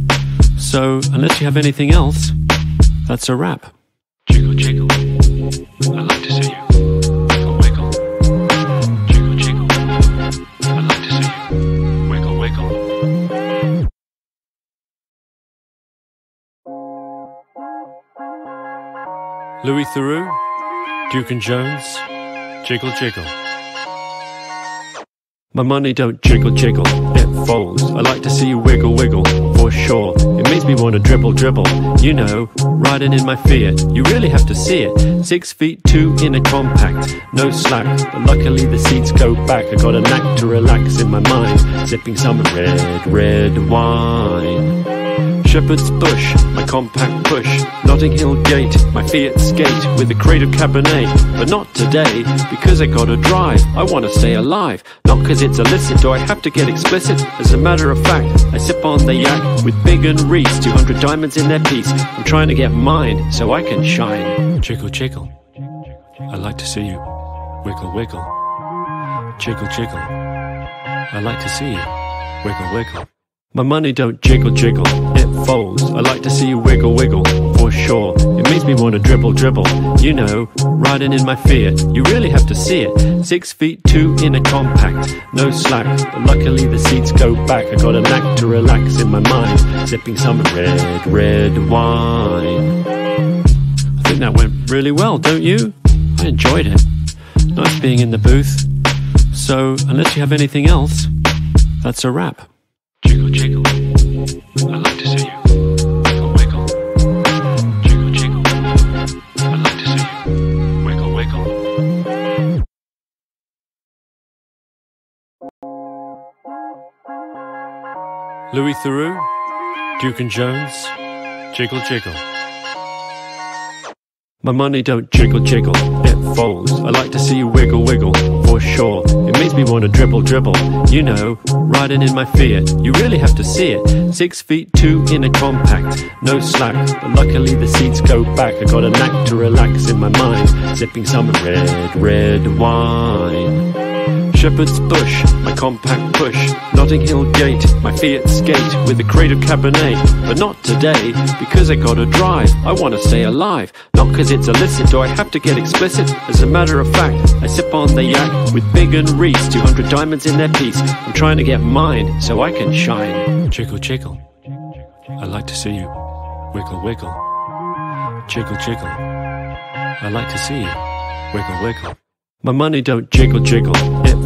So, unless you have anything else, that's a wrap. Jiggle, jiggle. Louis Theroux, Duke and Jones, Jiggle, jiggle. My money don't jiggle jiggle, it falls. I like to see you wiggle wiggle, for sure. It makes me want to dribble dribble. You know, riding in my Fiat, you really have to see it. Six feet two in a compact, no slack. But luckily the seats go back. I got a knack to relax in my mind, sipping some red, red wine. Shepherd's Bush, my compact push, Notting Hill Gate, my Fiat skate with a crate of Cabernet. But not today, because I gotta drive. I wanna stay alive, not cause it's illicit. Do I have to get explicit? As a matter of fact, I sip on the yak with Big and Reece, 200 diamonds in their piece. I'm trying to get mine so I can shine. Jiggle, jiggle. I like to see you. Wiggle, wiggle. Jiggle, jiggle. I like to see you. Wiggle, wiggle. My money don't jiggle jiggle, it folds. I like to see you wiggle wiggle, for sure. It makes me want to dribble dribble. You know, riding in my Fiat, you really have to see it. Six feet two in a compact, no slack. But luckily the seats go back. I got a knack to relax in my mind, sipping some red, red wine. I think that went really well, don't you? I enjoyed it. Nice being in the booth. So, unless you have anything else, that's a wrap. Jiggle, jiggle. I like to see you. Wiggle, wiggle. Jiggle, jiggle. I like to see you. Wiggle, wiggle. Louis Theroux, Duke and Jones, Jiggle, jiggle. My money don't jiggle jiggle, it folds. I like to see you wiggle wiggle, for sure. It makes me want to dribble dribble. You know, riding in my Fiat, you really have to see it. Six feet two in a compact, no slack. But luckily the seats go back. I got a knack to relax in my mind, sipping some red, red wine. Shepherd's Bush, my compact push, Notting Hill Gate, my Fiat skate with a crate of Cabernet. But not today, because I gotta drive. I wanna stay alive, not cause it's illicit. Do I have to get explicit? As a matter of fact, I sip on the yak with Big and Reece, 200 diamonds in their piece. I'm trying to get mine so I can shine. Jiggle, jiggle. I like to see you. Wiggle, wiggle. Jiggle, jiggle. I like to see you. Wiggle, wiggle. My money don't jiggle jiggle,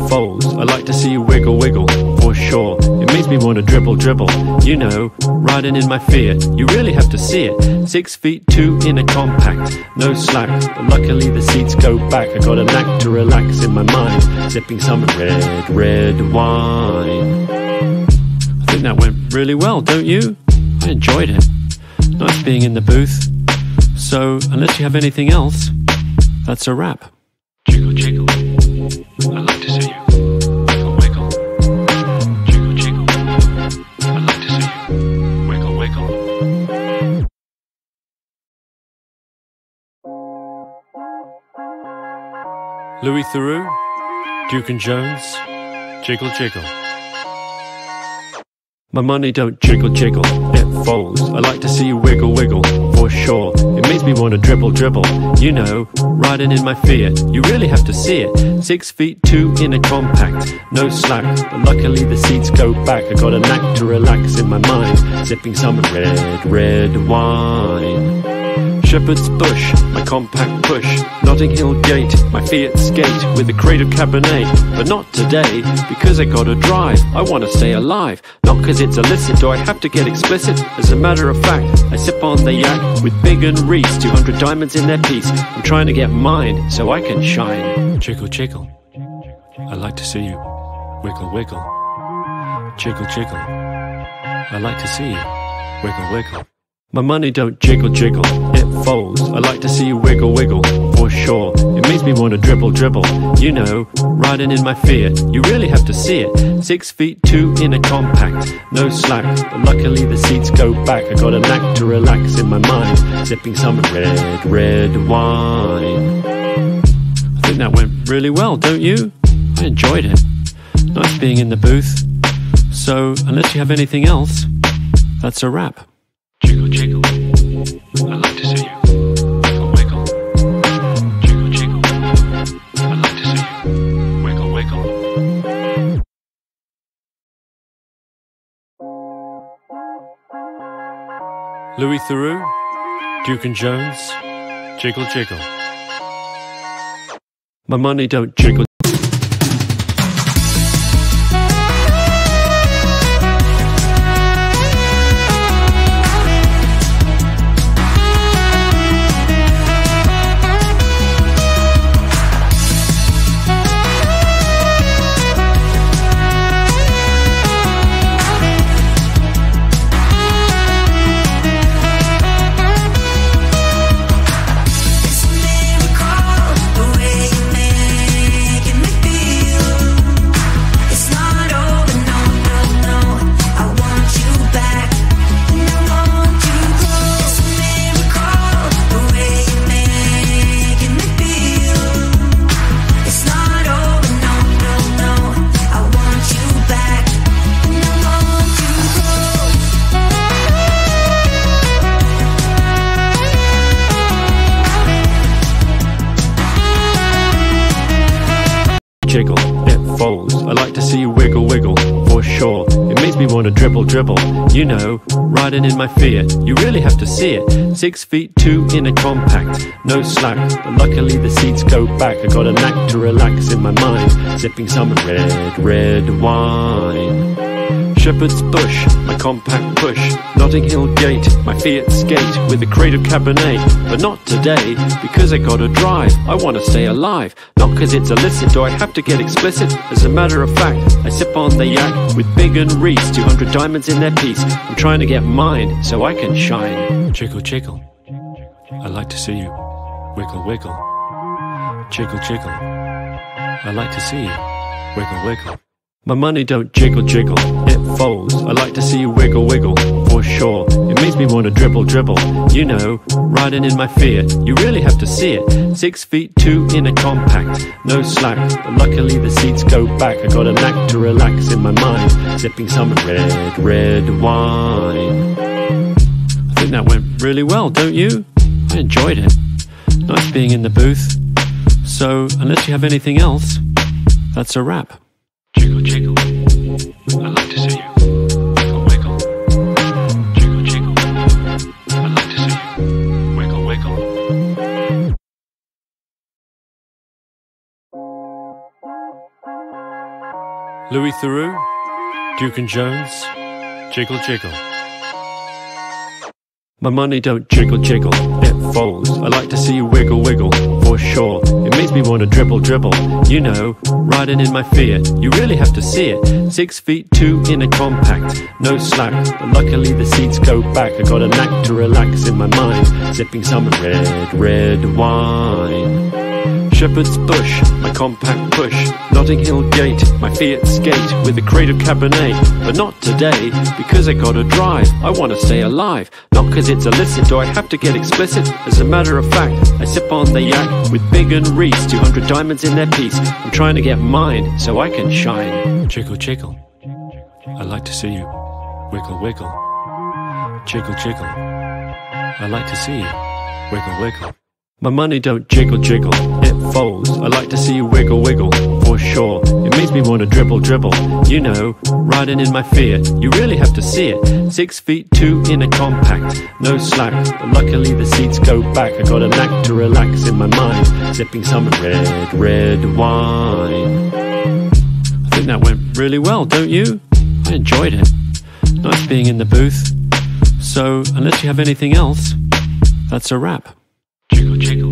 folds. I like to see you wiggle wiggle, for sure. It makes me want to dribble dribble. You know, riding in my Fiat, you really have to see it. Six feet two in a compact, no slack. But luckily the seats go back. I got a knack to relax in my mind, sipping some red, red wine. I think that went really well, don't you? I enjoyed it. Nice being in the booth. So, unless you have anything else, that's a wrap. Jiggle, jiggle. Louis Theroux, Duke and Jones, Jiggle, jiggle. My money don't jiggle jiggle, it folds. I like to see you wiggle wiggle, for sure. It makes me want to dribble dribble. You know, riding in my Fiat, you really have to see it. Six feet two in a compact, no slack. But luckily the seats go back. I got a knack to relax in my mind, sipping some red, red wine. Shepherd's Bush, my compact push, Notting Hill Gate, my Fiat skate with a crate of Cabernet. But not today, because I gotta drive. I wanna stay alive, not cause it's illicit. Do I have to get explicit? As a matter of fact, I sip on the yak with Big and Reece, 200 diamonds in their piece. I'm trying to get mine so I can shine. Jiggle, jiggle. I like to see you. Wiggle, wiggle. Jiggle, jiggle. I like to see you. Wiggle, wiggle. My money don't jiggle jiggle, it folds. I like to see you wiggle wiggle, for sure. It makes me want to dribble dribble. You know, riding in my Fiat, you really have to see it. Six feet two in a compact, no slack. But luckily the seats go back. I got a knack to relax in my mind, sipping some red, red wine. I think that went really well, don't you? I enjoyed it. Nice being in the booth. So, unless you have anything else, that's a wrap. Louis Theroux, Duke and Jones, Jiggle, jiggle. My money don't jiggle. Dribble. You know, riding in my Fiat, you really have to see it. Six feet two in a compact, no slack. But luckily the seats go back. I got a knack to relax in my mind, sipping some red, red wine. Shepherd's Bush, my compact push. Notting Hill Gate, my Fiat skate with a crate of Cabernet. But not today, because I gotta drive. I wanna stay alive. Not cause it's illicit, do I have to get explicit? As a matter of fact, I sip on the yak with Big and Reece, 200 diamonds in their piece. I'm trying to get mine so I can shine. Jiggle, jiggle. I like to see you. Wiggle, wiggle. Jiggle, jiggle. I like to see you. Wiggle, wiggle. My money don't jiggle jiggle, folds. I like to see you wiggle wiggle, for sure. It makes me want to dribble dribble. You know, riding in my Fiat. you really have to see it. Six feet two in a compact, no slack. But luckily the seats go back. I got a knack to relax in my mind, sipping some red, red wine. I think that went really well, don't you? I enjoyed it. Nice being in the booth. So, unless you have anything else, that's a wrap. Jiggle, jiggle. Louis Theroux, Duke and Jones, Jiggle, jiggle. My money don't jiggle jiggle, it folds. I like to see you wiggle wiggle, for sure. It makes me want to dribble dribble. You know, riding in my Fiat, you really have to see it. Six feet two in a compact, no slack. But luckily the seats go back. I got a knack to relax in my mind, sipping some red, red wine. Shepherd's Bush, my compact push. Notting Hill Gate, my Fiat skate with a crate of Cabernet. But not today, because I gotta drive. I wanna stay alive. Not cause it's illicit, do I have to get explicit? As a matter of fact, I sip on the yak with Big and Reece, 200 diamonds in their piece. I'm trying to get mine so I can shine. Jiggle, jiggle. I like to see you. Wiggle, wiggle. Jiggle, jiggle. I like to see you. Wiggle, wiggle. My money don't jiggle jiggle, folds. I like to see you wiggle wiggle, for sure. It makes me want to dribble dribble. You know, riding in my Fiat, you really have to see it. Six feet two in a compact, no slack. But luckily the seats go back. I got a knack to relax in my mind, sipping some red, red wine. I think that went really well, don't you? I enjoyed it. Nice being in the booth. So, unless you have anything else, that's a wrap. Jiggle, jiggle.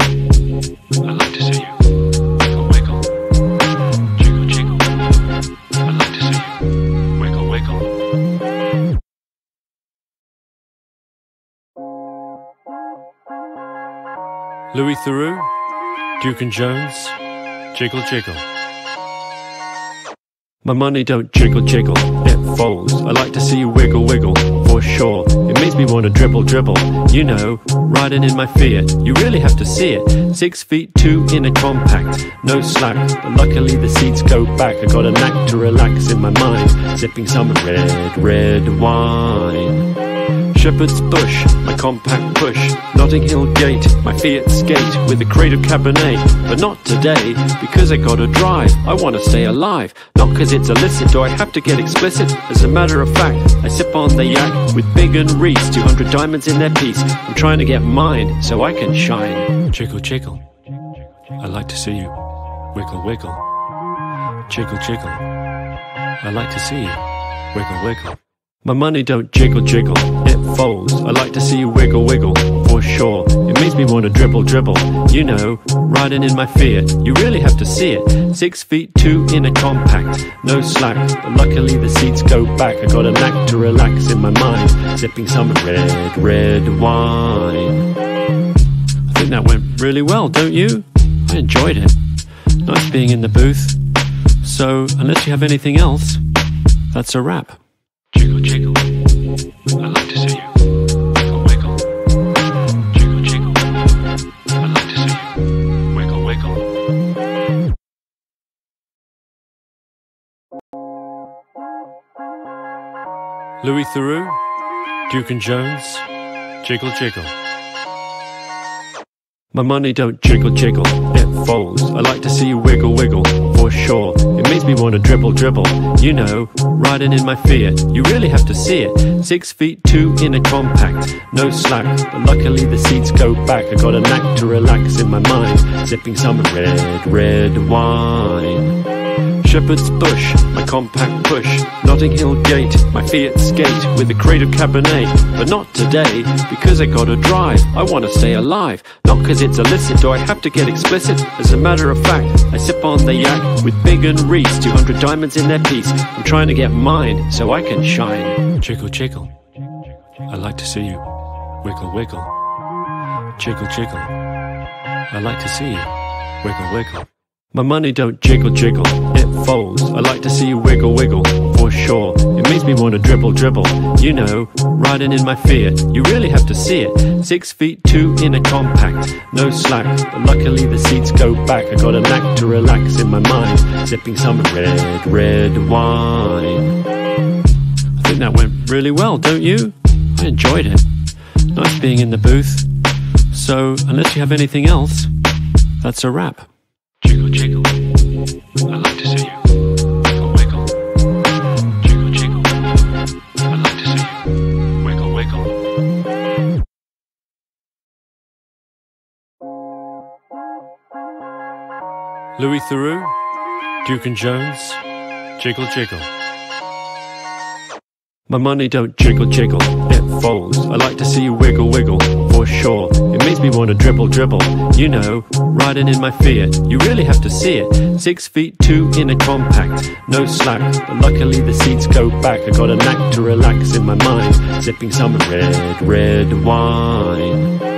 Louis Theroux, Duke and Jones, Jiggle, jiggle. My money don't jiggle jiggle, it folds. I like to see you wiggle wiggle, for sure. It makes me want to dribble dribble. You know, riding in my Fiat, you really have to see it. Six feet two in a compact, no slack. But luckily the seats go back. I got a knack to relax in my mind, sipping some red, red wine. Shepherd's Bush, my compact push. Notting Hill Gate, my Fiat skate with a crate of Cabernet. But not today, because I gotta drive. I wanna stay alive. Not cause it's illicit, do I have to get explicit? As a matter of fact, I sip on the yak with Big and Reece, 200 diamonds in their piece. I'm trying to get mine so I can shine. Jiggle, jiggle. I like to see you. Wiggle, wiggle. Jiggle, jiggle. I like to see you. Wiggle, wiggle. My money don't jiggle jiggle, I like to see you wiggle wiggle, for sure. It makes me want to dribble dribble. You know, riding in my Fiat. you really have to see it. Six feet two in a compact, no slack. But luckily the seats go back. I got a knack to relax in my mind, sipping some red, red wine. I think that went really well, don't you? I enjoyed it. Nice being in the booth. So, unless you have anything else, that's a wrap. Jiggle, jiggle. Louis Theroux, Duke and Jones, Jiggle, jiggle. My money don't jiggle jiggle, it folds. I like to see you wiggle wiggle, for sure. It makes me wanna dribble dribble. You know, riding in my Fiat. You really have to see it. Six feet two in a compact, no slack. But luckily the seats go back. I got a knack to relax in my mind, sipping some red, red wine. Shepherd's Bush, my compact push. Notting Hill Gate, my Fiat skate with a crate of Cabernet. But not today, because I gotta drive. I wanna stay alive, not cause it's illicit. Do I have to get explicit? As a matter of fact, I sip on the yak with Big and Reece, 200 diamonds in their piece. I'm trying to get mine so I can shine. Jiggle, jiggle. I like to see you. Wiggle, wiggle. Jiggle, jiggle. I like to see you. Wiggle, wiggle. My money don't jiggle jiggle, it folds. I like to see you wiggle wiggle, for sure. It makes me wanna dribble dribble. You know, riding in my Fiat. You really have to see it. Six feet two in a compact, no slack. But luckily the seats go back. I got a knack to relax in my mind, sipping some red, red wine. I think that went really well, don't you? I enjoyed it. Nice being in the booth. So, unless you have anything else, that's a wrap. Louis Theroux, Duke and Jones, Jiggle, jiggle. My money don't jiggle jiggle, it folds. I like to see you wiggle wiggle, for sure. Makes me wanna dribble dribble. You know, riding in my Fiat. You really have to see it. Six feet two in a compact, no slack. But luckily the seats go back. I got a knack to relax in my mind, sipping some red, red wine.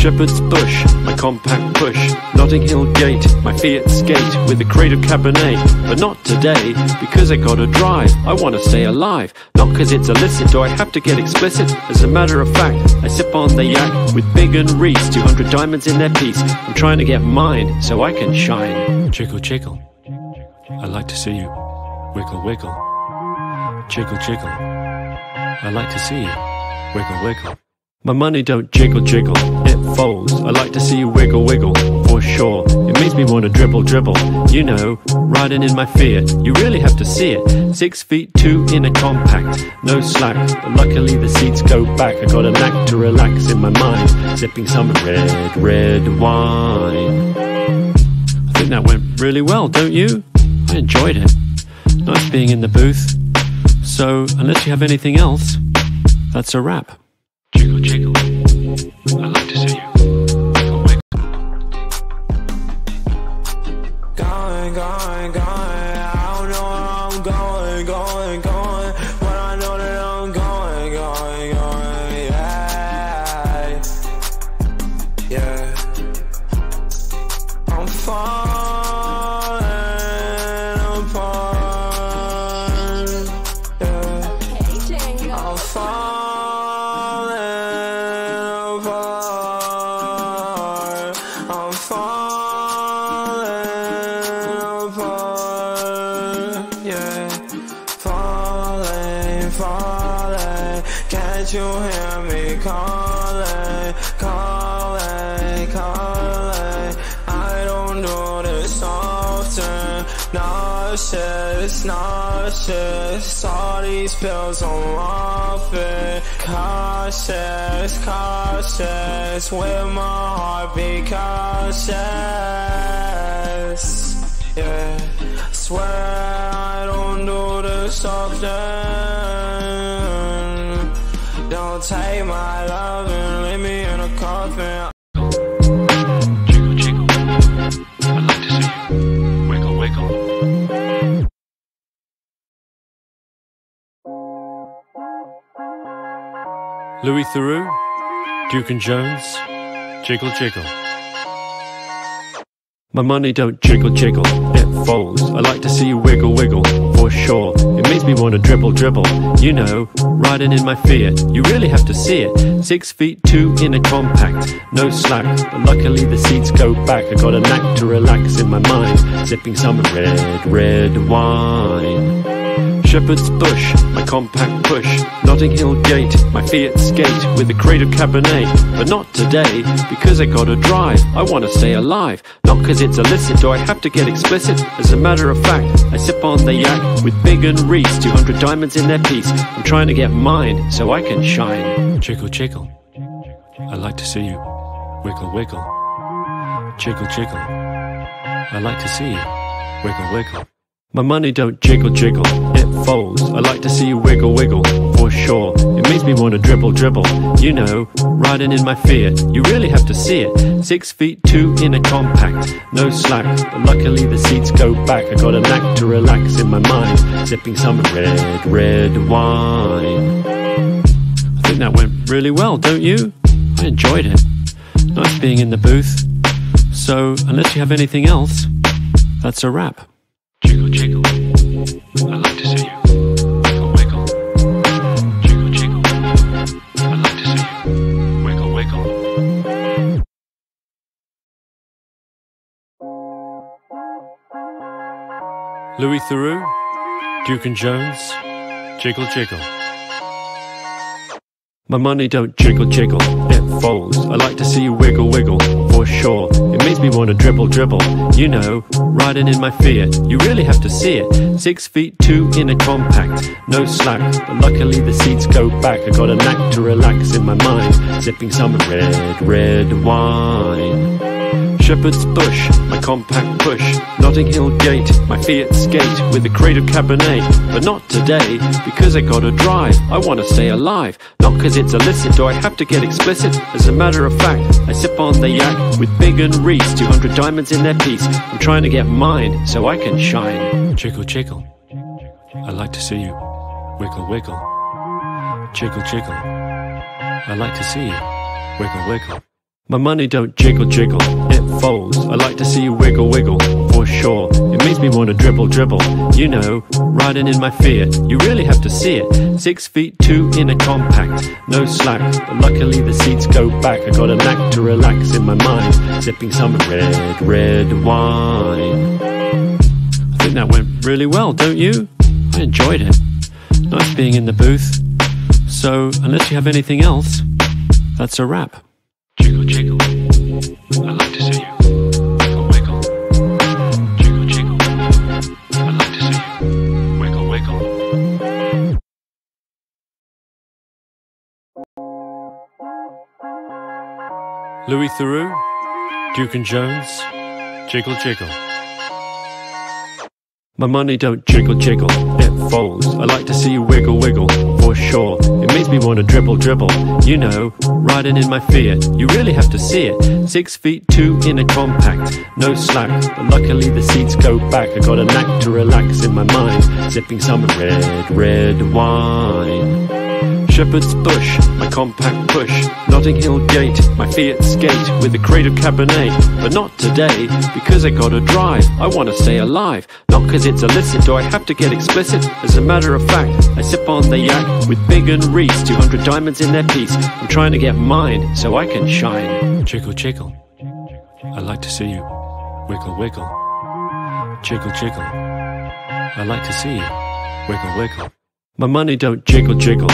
Shepherd's Bush, my compact push. Notting Hill Gate, my Fiat skate with a crate of Cabernet. But not today, because I gotta drive. I wanna stay alive, not cause it's illicit. Do I have to get explicit? As a matter of fact, I sip on the yak with Big and Reece, 200 diamonds in their piece. I'm trying to get mine so I can shine. Jiggle, jiggle. I like to see you. Wiggle, wiggle. Jiggle, jiggle. I like to see you. Wiggle, wiggle. My money don't jiggle jiggle, it folds. I like to see you wiggle wiggle, for sure. It makes me wanna dribble dribble. You know, riding in my Fiat. You really have to see it. Six feet two in a compact, no slack. But luckily the seats go back. I got a knack to relax in my mind, sipping some red, red wine. I think that went really well, don't you? I enjoyed it. Nice being in the booth. So, unless you have anything else, that's a wrap. Jiggle, jiggle. I like to see you. Going, going, going. Nauseous. All these pills I'm off it. Cautious, cautious. With my heart be cautious. Yeah. Swear I don't do this often. Don't take my love and leave me in a coffin. Theroux, Duke and Jones, Jiggle, jiggle. My money don't jiggle jiggle, it folds. I like to see you wiggle wiggle, for sure. It makes me wanna dribble dribble. You know, riding in my Fiat. You really have to see it. Six feet two in a compact, no slack. But luckily the seats go back. I got a knack to relax in my mind, sipping some red, red wine. Shepherd's Bush, my compact push. Notting Hill Gate, my Fiat skate with a crate of Cabernet. But not today, because I gotta drive. I wanna stay alive. Not cause it's illicit, do I have to get explicit? As a matter of fact, I sip on the yak with Big and Reece, 200 diamonds in their piece. I'm trying to get mine so I can shine. Chickle, chickle. I like to see you. Wiggle, wiggle. Chickle, chickle. I like to see you. Wiggle, wiggle. My money don't jiggle, jiggle. Folds. I like to see you wiggle, wiggle. For sure. It makes me want to dribble, dribble. You know, riding in my Fiat. You really have to see it. Six feet two in a compact. No slack. But luckily the seats go back. I got a knack to relax in my mind. Sipping some red, red wine. I think that went really well, don't you? I enjoyed it. Nice being in the booth. So, unless you have anything else, that's a wrap. Jiggle, jiggle. Louis Theroux, Duke and Jones, Jiggle, jiggle. My money don't jiggle jiggle, it folds. I like to see you wiggle wiggle, for sure. It makes me want to dribble dribble. You know, riding in my Fiat, you really have to see it. Six feet two in a compact, no slack. But luckily the seats go back. I got a knack to relax in my mind, sipping some red, red wine. Shepherd's Bush, my compact push. Notting Hill Gate, my Fiat skate with a crate of Cabernet. But not today, because I gotta drive. I wanna stay alive. Not cause it's illicit, do I have to get explicit? As a matter of fact, I sip on the yak with Big and Reece, 200 diamonds in their piece. I'm trying to get mine so I can shine. Jiggle, jiggle. I like to see you. Wiggle, wiggle. Jiggle, jiggle. I like to see you. Wiggle, wiggle. My money don't jiggle jiggle, it folds. I like to see you wiggle wiggle, for sure. It makes me want to dribble dribble. You know, riding in my Fiat, you really have to see it. Six feet two in a compact, no slack. But luckily the seats go back. I got a knack to relax in my mind, sipping some red, red wine. I think that went really well, don't you? I enjoyed it. Nice being in the booth. So, unless you have anything else, that's a wrap. Louis Theroux, Duke and Jones, Jiggle, jiggle. My money don't jiggle jiggle, it folds. I like to see you wiggle wiggle, for sure. It makes me want to dribble dribble. You know, riding in my Fiat. you really have to see it. Six feet two in a compact, no slack. But luckily the seats go back. I got a knack to relax in my mind, sipping some red, red wine. Shepherd's Bush, my compact push. Notting Hill Gate, my Fiat skate with a crate of Cabernet. But not today, because I gotta drive. I wanna stay alive. Not cause it's illicit, do I have to get explicit? As a matter of fact, I sip on the yak with Big and Reece, 200 diamonds in their piece. I'm trying to get mine so I can shine. Jiggle, jiggle. I like to see you. Wiggle, wiggle. Jiggle, jiggle. I like to see you. Wiggle, wiggle. My money don't jiggle jiggle,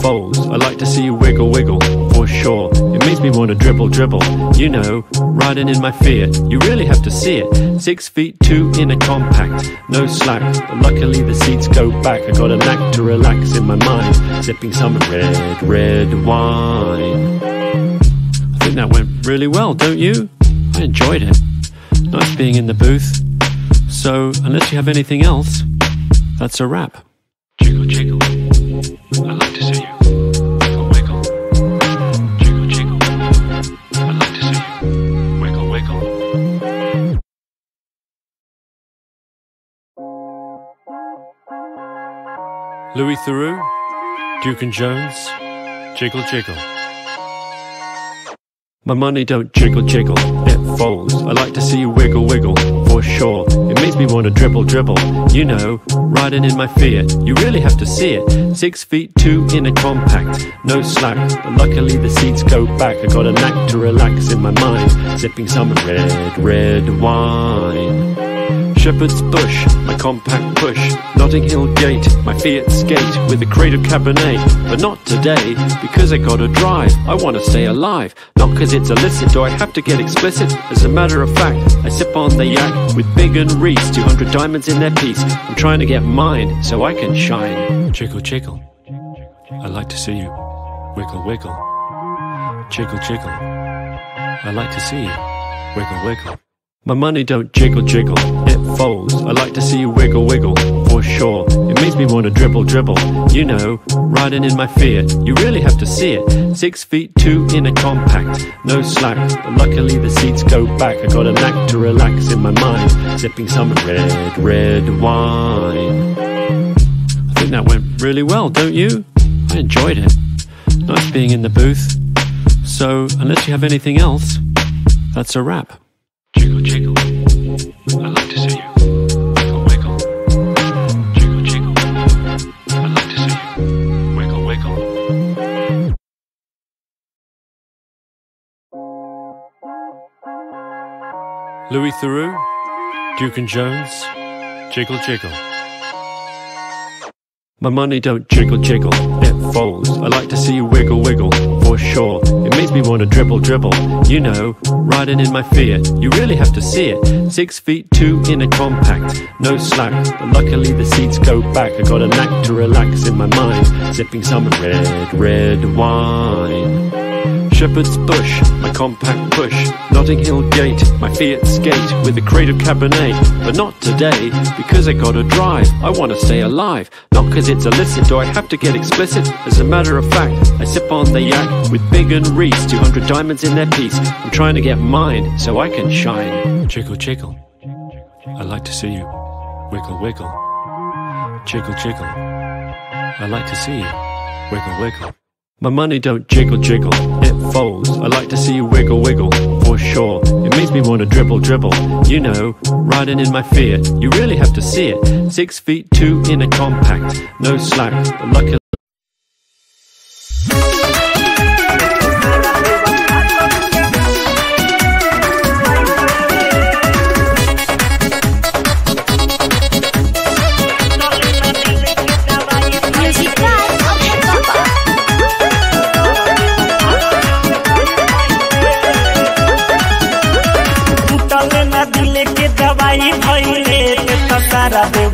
folds. I like to see you wiggle wiggle, for sure. It makes me want to dribble dribble. You know, riding in my Fiat. you really have to see it. Six feet two in a compact, no slack. But luckily the seats go back. I got a knack to relax in my mind, sipping some red, red wine. I think that went really well, don't you? I enjoyed it. Nice being in the booth. So, unless you have anything else, that's a wrap. Jiggle, jiggle. Louis Theroux, Duke and Jones, Jiggle, jiggle. My money don't jiggle jiggle, it folds. I like to see you wiggle wiggle, for sure. It makes me want to dribble dribble. You know, riding in my Fiat, you really have to see it. Six feet two in a compact, no slack. But luckily the seats go back. I got a knack to relax in my mind, sipping some red, red wine. Shepherd's Bush, my compact push. Notting Hill Gate, my Fiat skate with a crate of Cabernet. But not today, because I gotta drive. I wanna stay alive. Not cause it's illicit, do I have to get explicit? As a matter of fact, I sip on the yak with Big and Reece, 200 diamonds in their piece. I'm trying to get mine so I can shine. Chickle, chickle. I like to see you. Wiggle, wiggle. Chickle, chickle. I like to see you. Wiggle, wiggle. My money don't jiggle jiggle, folds. I like to see you wiggle wiggle, for sure. It makes me want to dribble dribble. You know, riding in my Fiat, you really have to see it. Six feet two in a compact, no slack. But luckily the seats go back. I got a knack to relax in my mind, sipping some red, red wine. I think that went really well, don't you? I enjoyed it. Nice being in the booth. So, unless you have anything else, that's a wrap. Jiggle, jiggle. Louis Theroux, Duke and Jones, Jiggle, jiggle. My money don't jiggle jiggle, it folds. I like to see you wiggle wiggle, for sure. It makes me want to dribble dribble. You know, riding in my Fiat, you really have to see it. Six feet two in a compact, no slack. But luckily the seats go back. I got a knack to relax in my mind, sipping some red, red wine. Shepherd's Bush, my compact push. Notting Hill Gate, my Fiat skate with a crate of Cabernet. But not today, because I gotta drive. I wanna stay alive. Not cause it's illicit, do I have to get explicit? As a matter of fact, I sip on the yak with Big and Reece, 200 diamonds in their piece. I'm trying to get mine so I can shine. Jiggle, jiggle. I like to see you. Wiggle, wiggle. Jiggle, jiggle. I like to see you. Wiggle, wiggle. My money don't jiggle jiggle, folds. I like to see you wiggle wiggle, for sure. It makes me want to dribble dribble. You know, riding in my Fiat. you really have to see it. Six feet two in a compact, no slack. But luckily.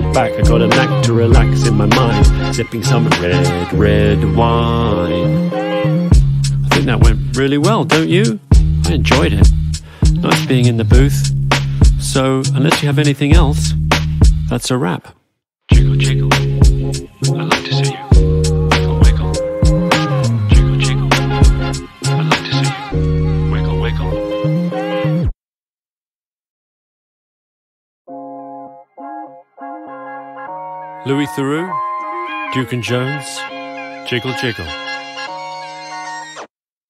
back. I got a knack to relax in my mind, sipping some red, red wine. I think that went really well, don't you? I enjoyed it. Nice being in the booth. So, unless you have anything else, that's a wrap. Jiggle, jiggle. Louis Theroux, Duke and Jones, Jiggle Jiggle.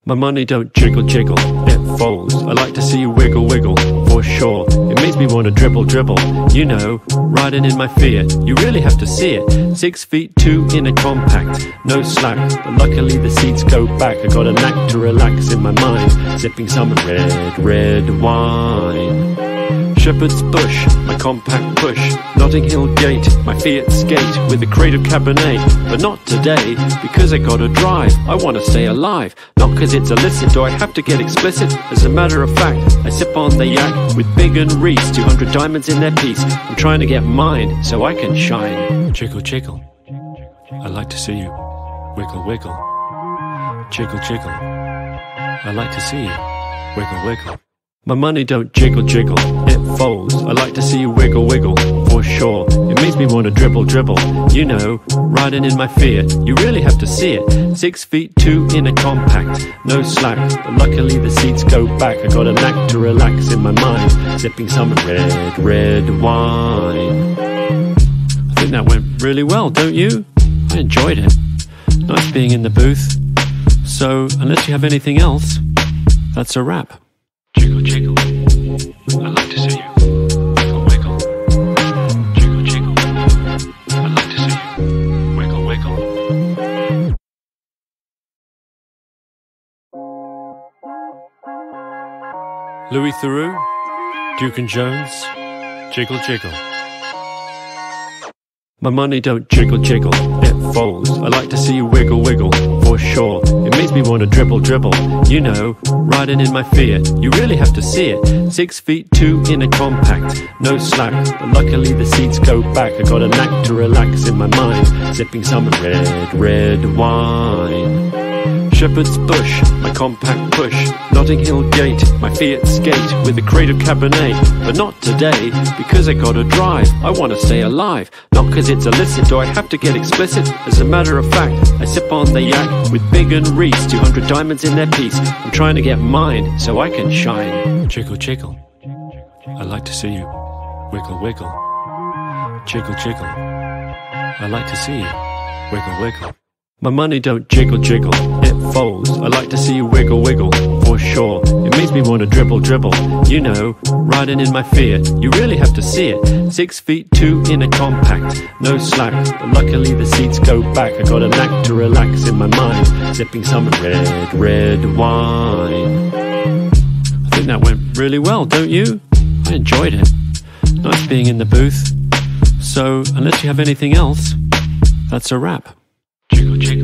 My money don't jiggle jiggle, it folds. I like to see you wiggle wiggle, for sure. It makes me want to dribble dribble. You know, riding in my Fiat, you really have to see it. Six feet two in a compact, no slack. But luckily the seats go back. I got a knack to relax in my mind, sipping some red, red wine. Shepherd's Bush, my compact push. Notting Hill Gate, my Fiat skate with a crate of Cabernet. But not today, because I gotta drive. I wanna stay alive. Not cause it's illicit, do I have to get explicit? As a matter of fact, I sip on the yak with Big and Reece, 200 diamonds in their piece. I'm trying to get mine so I can shine. Jiggle, jiggle. I like to see you. Wiggle, wiggle. Jiggle, jiggle. I like to see you. Wiggle, wiggle. My money don't jiggle jiggle, folds. I like to see you wiggle wiggle, for sure. It makes me want to dribble, dribble. You know, riding in my Fiat. You really have to see it. Six feet two in a compact, no slack. But luckily the seats go back. I got a knack to relax in my mind, sipping some red, red wine. I think that went really well, don't you? I enjoyed it. Nice being in the booth. So, unless you have anything else, that's a wrap. Jiggle, jiggle. Louis Theroux, Duke and Jones, Jiggle, jiggle. My money don't jiggle jiggle, it folds. I like to see you wiggle wiggle, for sure. It makes me want to dribble dribble. You know, riding in my Fiat, you really have to see it. Six feet two in a compact, no slack. But luckily the seats go back. I got a knack to relax in my mind, sipping some red, red wine. Shepherd's Bush, my compact push. Notting Hill Gate, my Fiat skate with a crate of Cabernet. But not today, because I gotta drive. I wanna stay alive. Not cause it's illicit, do I have to get explicit? As a matter of fact, I sip on the yak with Big and Reece, 200 diamonds in their piece. I'm trying to get mine so I can shine. Jiggle, jiggle. I like to see you. Wiggle, wiggle. Jiggle, jiggle. I like to see you. Wiggle, wiggle. My money don't jiggle jiggle, folds. I like to see you wiggle wiggle, for sure. It makes me want to dribble dribble. You know, riding in my Fiat. you really have to see it. Six feet two in a compact, no slack. But luckily the seats go back. I got a knack to relax in my mind, sipping some red, red wine. I think that went really well, don't you? I enjoyed it. Nice being in the booth. So, unless you have anything else, that's a wrap. Jiggle, jiggle.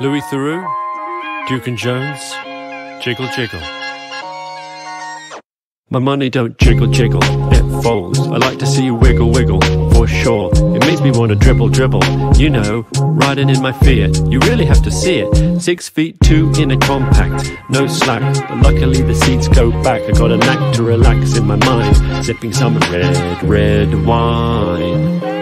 Louis Theroux, Duke and Jones, Jiggle, jiggle. My money don't jiggle jiggle, it folds. I like to see you wiggle wiggle, for sure. It makes me want to dribble dribble. You know, riding in my Fiat, you really have to see it. Six feet two in a compact, no slack. But luckily the seats go back. I got a knack to relax in my mind, sipping some red, red wine.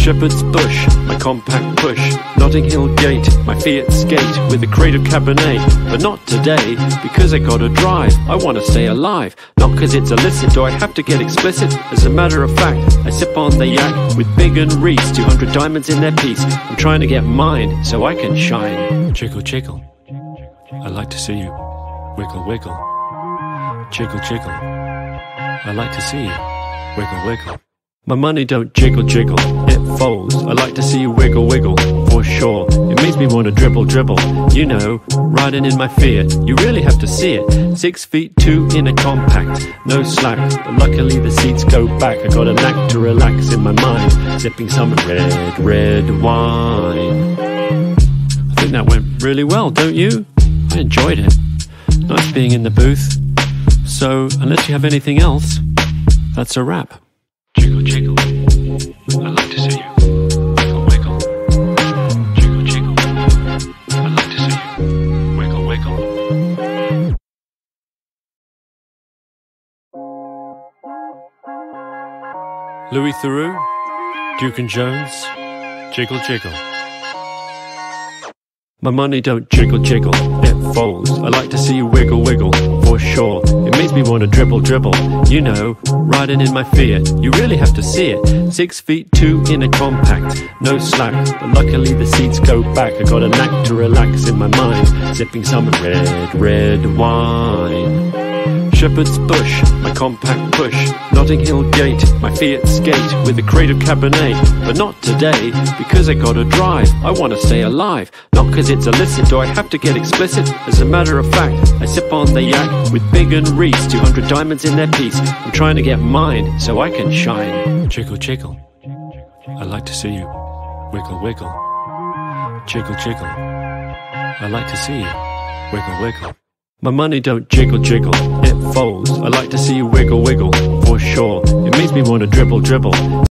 Shepherd's Bush, my compact push. Notting Hill Gate, my Fiat skate with a crate of Cabernet. But not today, because I gotta drive. I wanna stay alive. Not cause it's illicit, do I have to get explicit? As a matter of fact, I sip on the yak with Big and Reece, 200 diamonds in their piece. I'm trying to get mine so I can shine. Jiggle, jiggle. I like to see you. Wiggle, wiggle. Jiggle, jiggle. I like to see you. Wiggle, wiggle. My money don't jiggle jiggle, I like to see you wiggle wiggle, for sure. It makes me want to dribble dribble. You know, riding in my Fiat, you really have to see it. Six feet two in a compact, no slack. But luckily the seats go back. I got a knack to relax in my mind, sipping some red, red wine. I think that went really well, don't you? I enjoyed it. Nice being in the booth. So, unless you have anything else, that's a wrap. Jiggle, jiggle. Louis Theroux, Duke and Jones, Jiggle, jiggle. My money don't jiggle jiggle, it folds. I like to see you wiggle wiggle, for sure. It makes me want to dribble dribble. You know, riding in my Fiat, you really have to see it. Six feet two in a compact, no slack. But luckily the seats go back. I got a knack to relax in my mind, sipping some red, red wine. Shepherd's Bush, my compact push. Notting Hill Gate, my Fiat skate with a crate of Cabernet. But not today, because I gotta drive. I wanna stay alive. Not cause it's illicit, do I have to get explicit? As a matter of fact, I sip on the yak with Big and Reece, 200 diamonds in their piece. I'm trying to get mine so I can shine. Jiggle, jiggle. I like to see you. Wiggle, wiggle. Jiggle, jiggle. I like to see you. Wiggle, wiggle. My money don't jiggle jiggle, it folds. I like to see you wiggle wiggle, for sure. It makes me want to dribble dribble.